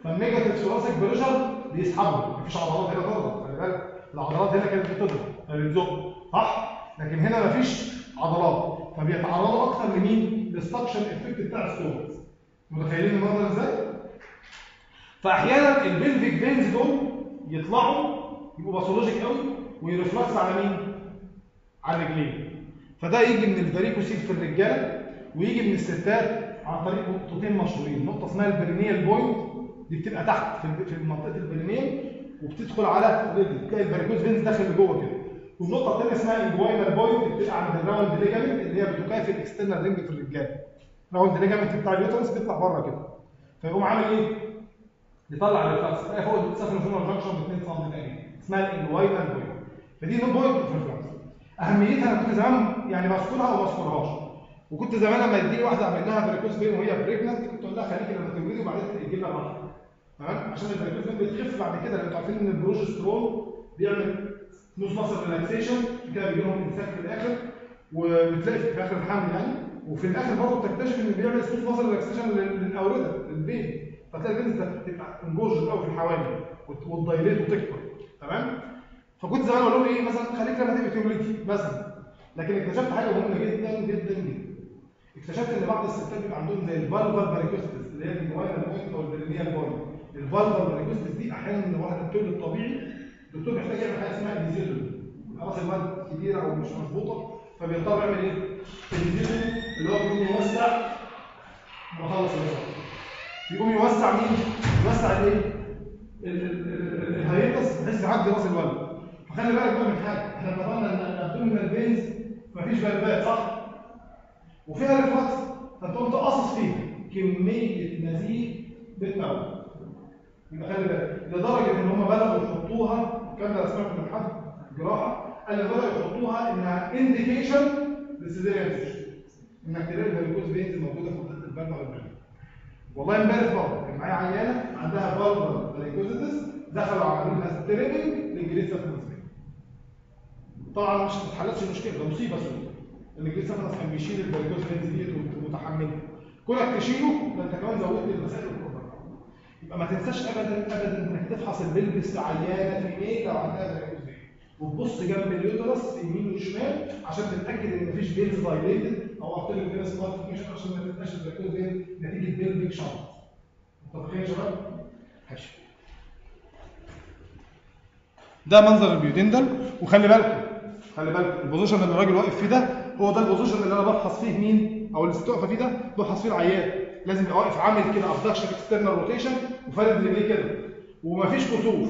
فال negative thoracic pressure بيسحبوا. مفيش عضلات هنا تضغط خلي بالك. العضلات هنا كانت بتضغط بتزق صح؟ لكن هنا مفيش عضلات. فبيتعرضوا أكتر لمين؟ لل suction effect بتاع ال thorax متخيلين المنظر إزاي؟ فاحيانا ال pelvic veins دول يطلعوا يبقوا pathologic قوي وي reflux على مين؟ على الرجلين فده يجي من ال varicocele في الرجاله ويجي من الستات عن طريق نقطتين مشهورين. نقطة اسمها ال perineal point دي بتبقى تحت في منطقة ال perineal وبتدخل على الرجل تلاقي ال varicose veins داخل لجوه كده. والنقطة الثانية اسمها ال inguinal point بتبقى عند ال round ligament اللي هي بتكافئ ال external ring في الرجاله ال round ligament بتاع ال uterus بيطلع بره كده. فيقوم عامل إيه؟ يطلع ال reflux تلاقي فوق ال saphenous junction ب 2 سم تقريبا اسمها ال inguinal point. فدي point أهميتها أنا كنت زمان يعني بذكرها وما بذكرهاش. وكنت زمان لما يجيني واحدة اعمل لها varicose vein وهي pregnant كنت أقول لها خليكي لما تولدي وبعدين تجي لنا بره تمام؟ عشان ال varicose vein بتخف بعد كده لأن أنتوا عارفين إن البروجسترون بيعمل نوز ماسل ريلاكسيشن كده بيجي لهم في الآخر وبتلاقي في اخر الحمل يعني. وفي الآخر برضه بتكتشف انه بيعمل نوز ماسل ريلاكسيشن للأوردة لل vein فتلاقي ال vein تبقى انجوج قوي في الحوامل وت dilate وتكبر. تمام؟ فكنت زمان أقول لهم إيه مثلا خليك لما تبقي تولدي مثلا. لكن اكتشفت حاجة مهمة جدا جدا جدا. اكتشفت إن بعض الستات بيبقى عندهم زي ال vulvar varicosities اللي هي ال inguinal point أو ال perineal point ال vulvar varicosities دي أحيانا ان واحدة بتولد طبيعي الدكتور بيحتاج يعمل حاجة اسمها episio ل راس الولد كبيرة أو مش مظبوطة فبيضطر يعمل إيه؟ episio ل اللي هو بيقوم يوسع. بخلص الوسع يقوم يوسع مين؟ يوسع الايه؟ الهيئتس بحيث يعدي رأس الولد فخلي بالك بقى من حاجة إحنا اتفقنا إن الابدومينال بينز مفيش فالفات صح؟ وفيها ريفلكس فتقوم تقصص فيها كمية نزيف بتموت يبقى خلي بالك لدرجة إن هم بدأوا يحطوها الكلام ده سمعته من حد جراحة قال لي بدأوا يحطوها إنها انديكيشن لل cesarean إنك تلاقي ال varicose veins موجودة في منطقه ال vulva والله امبارح برضه كان معايا عيانه عندها vulvar varicosities دخلوا عملوا لها stripping لل great saphenous طبعا مش ما اتحلتش المشكلة ده مصيبة سوداء ال great saphenous كان بيشيل veins ديت ومتحمله كونك تشيله ده أنت كمان زودت المسائل الكبرى. يبقى ما تنساش ابدا ابدا إنك تفحص ال pelvis عيانه female لو عندها varicose veins وتبص جنب ال uterus يمين وشمال عشان تتأكد إن مفيش veins dilated أو اعطيك ال veins malformation عشان ما تبقاش ال varicose veins نتيجة pelvic shunt متفقين يا شباب؟ ماشي ده منظر ال pudendal وخلي بالكم خلي بالكم ال position اللي الراجل واقف فيه ده هو ده ال position اللي أنا بفحص فيه مين؟ أو اللي واقفه فيه ده بفحص فيه العيان. لازم يبقى واقف عامل كده abduction external rotation وفارد رجليه كده؟ ومفيش كسوف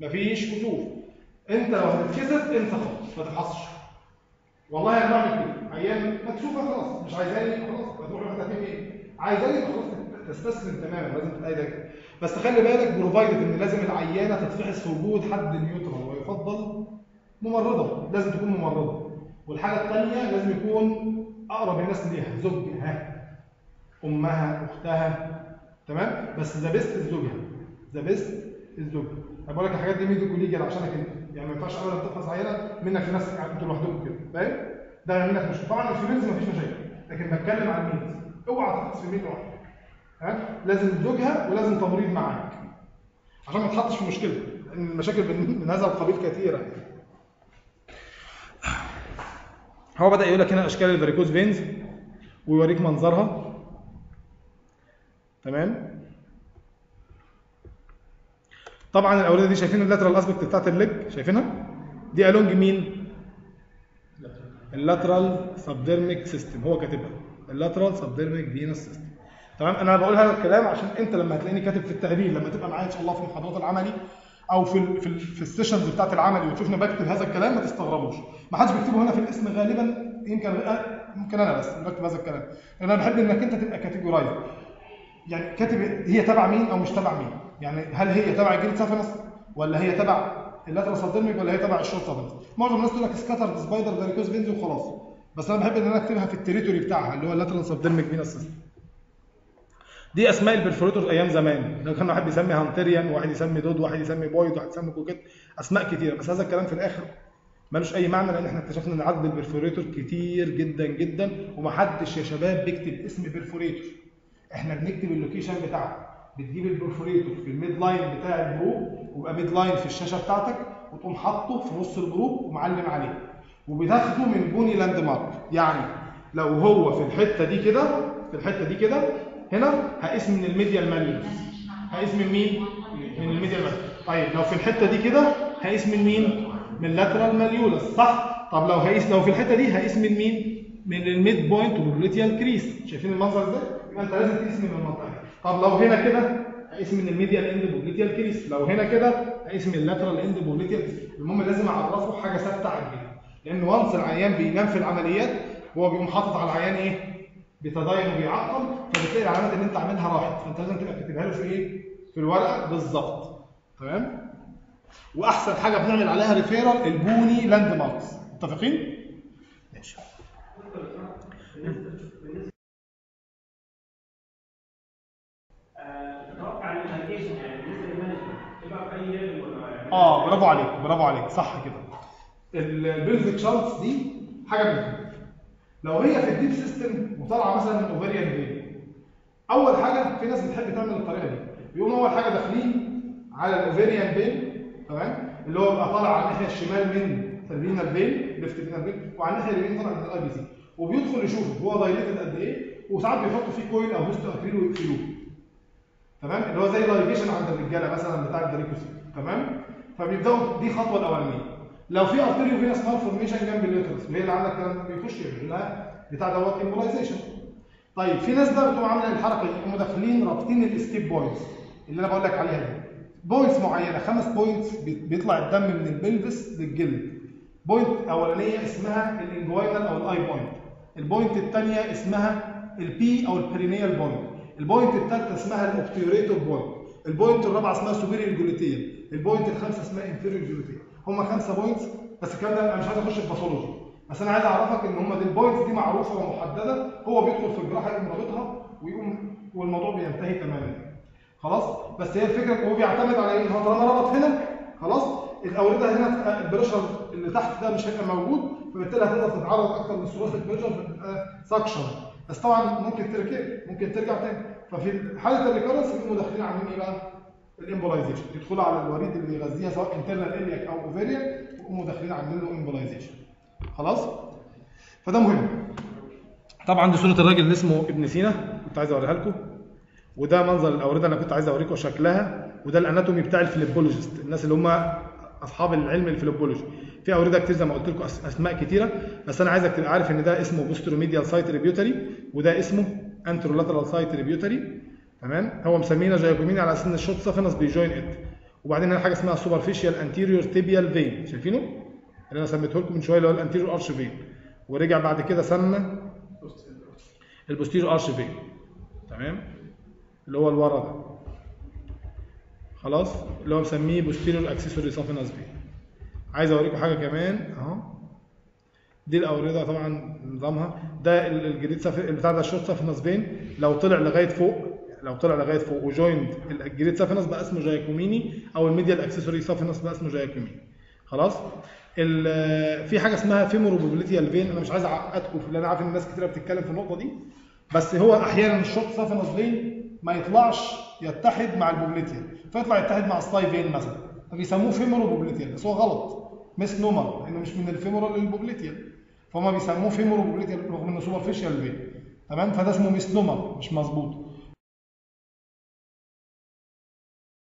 مفيش كسوف أنت لو هتتكسف أنت خلاص ما تفحصش والله أنا بعمل كده عيان مكسوفة خلاص. مش عايزاني خلاص. هتروح لحد إيه؟ عايزاني خلاص. تستسلم تماما لازم كده بس خلي بالك provided إن لازم العيانة تتفحص في وجود حد neutral ويفضل ممرضة لازم تكون ممرضة. والحاجة الثانية لازم يكون أقرب الناس ليها زوجها أمها أختها تمام؟ بس the best زوجها. the best زوجها. أنا بقول لك الحاجات دي medico legal عشانك يعني ما ينفعش أبدا تفحص عيانه منك لنفسك أنتوا لوحدكم كده فاهم؟ ده منك مش طبعا ال females مفيش مشاكل. لكن بتكلم عن ال males أوعى تفحص female لوحدها لازم زوجها ولازم تمريض معاك. عشان ما تحطش في مشكلة. لأن المشاكل من هذا القبيل كثيره هو بدأ يقول لك هنا أشكال ال varicose veins ويوريك منظرها. تمام؟ طبعا الاورده دي شايفين ال lateral aspect بتاعت ال leg شايفينها؟ دي along مين ال lateral subdermic system هو كاتبها. ال lateral subdermic venous system تمام؟ أنا بقول هذا الكلام عشان أنت لما هتلاقيني كاتب في التقرير لما تبقى معايا إن شاء الله في المحاضرات العملي أو في في, في ال sessions بتاعت العملي وتشوفني بكتب هذا الكلام ما تستغربوش. ما حدش بيكتبه هنا في الاسم غالبا يمكن ممكن أنا بس بكتب هذا الكلام. أنا بحب إنك أنت تبقى categorized يعني كاتب هي تبع مين أو مش تبع مين. يعني هل هي تبع ال great saphenous ولا هي تبع ال lateral subdermic ولا هي تبع ال short saphenous معظم الناس تقول لك scattered spider varicose veins وخلاص. بس أنا بحب إن أنا أكتبها في ال territory بتاعها اللي هو ال lateral subdermic venous system دي أسماء ال perforator أيام زمان. ده كان واحد بيسمي Hunterian وواحد يسمي Dodd وواحد يسمي Boyd وواحد يسمي Cockett. أسماء كتيرة. بس هذا الكلام في الآخر ملوش أي معنى لأن إحنا اكتشفنا إن عدد ال perforator كتير جدا جدا ومحدش يا شباب بيكتب اسم perforator إحنا بنكتب ال location بتاعه. بتجيب ال perforator في ال midline بتاع ال probe ويبقى midline في الشاشة بتاعتك وتقوم حاطه في نص ال probe ومعلم عليه. وبتاخده من bony landmark. يعني لو هو في الحتة دي كده في الحتة دي كده هنا هقيس من ال medial malleolus هقيس من مين؟ من ال medial malleolus طيب لو في الحتة دي كده هقيس من مين؟ من ال lateral malleolus صح؟ طب لو هقيس لو في الحتة دي هقيس من مين؟ من ال midpoint of popliteal crease شايفين المنظر ده؟ يبقى انت لازم تقيس من المنطقة. طب لو هنا كده هقيس من ال medial end of popliteal crease لو هنا كده هقيس من ال lateral end of popliteal crease المهم لازم اعرفه حاجة ثابتة على لأن once العيان بينام في العمليات هو بيقوم حاطط على العيان إيه؟ بيتادين وبيعقم فبتلاقي العلامات اللي انت عاملها راحت. فانت لازم تبقى كاتبها له في إيه؟ في الورقة بالظبط. تمام؟ وأحسن حاجة بنعمل عليها refer ال bony landmarks متفقين؟ ماشي. آه برافو عليك برافو عليك. صح كده. ال pelvic shunts دي حاجة اتنين. لو هي في ال deep system وطالعة مثلا من ovarian vein أول حاجة في ناس بتحب تعمل الطريقة دي بيقوموا أول حاجة داخلين على ال ovarian vein تمام؟ اللي هو بيبقى طالع على الناحية الشمال من ال renal vein left renal vein وعلى الناحية اليمين طالع من ال IVC وبيدخل يشوف هو dilated قد إيه وساعات بيحطوا فيه coil أو histoacryl ويقفلوه. تمام؟ اللي هو زي لايجيشن عند الرجالة مثلا بتاع ال varicocele تمام؟ فبيبدأوا دي خطوة الأولانية. لو في arteriovenous malformation جنب ال uterus وهي اللي عندك الكلام بيخش يعمل لها بتاع دوت embolization طيب في ناس بقى بتقوم عاملة الحركة دي يقوموا داخلين رابطين ال escape points اللي أنا بقول لك عليها دي. points معينة خمس points بيطلع الدم من ال pelvis للجلد. point أولانية اسمها ال inguinal أو ال I point ال point الثانية اسمها ال P أو ال perineal point ال point الثالثه اسمها ال obturator point ال point الرابعة اسمها superior gluteal ال point الخامسة اسمها inferior gluteal هم خمسة points بس الكلام ده أنا مش عايز أخش في pathology بس أنا عايز أعرفك إن هم دي ال points دي معروفة ومحددة. هو بيدخل في الجراحه يقوم رابطها ويقوم والموضوع بينتهي تماما. خلاص؟ بس هي الفكرة هو بيعتمد على إيه؟ إن هو طالما ربط هنا خلاص؟ الأوردة هنا ال pressure اللي تحت ده مش هيبقى موجود فبالتالي هتقدر تتعرض أكتر للثلاثي pressure فتبقى suction بس طبعا ممكن تركب ممكن ترجع تاني. ففي حالة ال recurrence بيقوموا داخلين عاملين إيه بقى؟ ال embolization يدخلوا على الوريد اللي بيغذيها سواء internal iliac أو ovarian ويقوموا داخلين عاملين له embolization خلاص؟ فده مهم. طبعا دي صوره الراجل اللي اسمه ابن سينا كنت عايز أوريها لكم. وده منظر الأوردة اللي أنا كنت عايز أوريكم شكلها. وده ال anatomy بتاع ال phlebologist. الناس اللي هم أصحاب العلم ال phlebology. في أوردة كتير زي ما قلت لكم أسماء كتيرة. بس أنا عايزك تبقى عارف إن ده اسمه posteromedial side tributary وده اسمه anterolateral side tributary تمام؟ هو مسمينا Giacomini على أساس إن ال short saphenous بي join it. وبعدين هنا حاجة اسمها superficial anterior tibial vein شايفينه؟ اللي أنا سميته لكم من شوية اللي هو ال anterior arch vein ورجع بعد كده سمى ال posterior arch vein تمام؟ اللي هو الورا ده. خلاص؟ اللي هو مسميه posterior accessory saphenous vein عايز أوريكم حاجة كمان. أهو. دي الاورده طبعا نظامها. ده ال- ال great saph... بتاع ده ال short saphenous vein لو طلع لغاية فوق لو طلع لغاية فوق و joined ال great saphenous بقى اسمه Giacomini أو ال medial accessory saphenous بقى اسمه Giacomini. خلاص؟ في حاجة اسمها femoropopliteal vein أنا مش عايز اعقدكم اللي أنا عارف إن الناس كتير بتتكلم في النقطة دي. بس هو أحيانا ال short saphenous vein ما يطلعش يتحد مع ال popliteal فيطلع يتحد مع thigh vein مثلا. فبيسموه femoropopliteal بس هو غلط. misnomer لأنه مش من ال femoral لل popliteal فهم بيسموه femoropopliteal رغم إنه superficial vein تمام؟ فده اسمه misnomer مش مظبوط.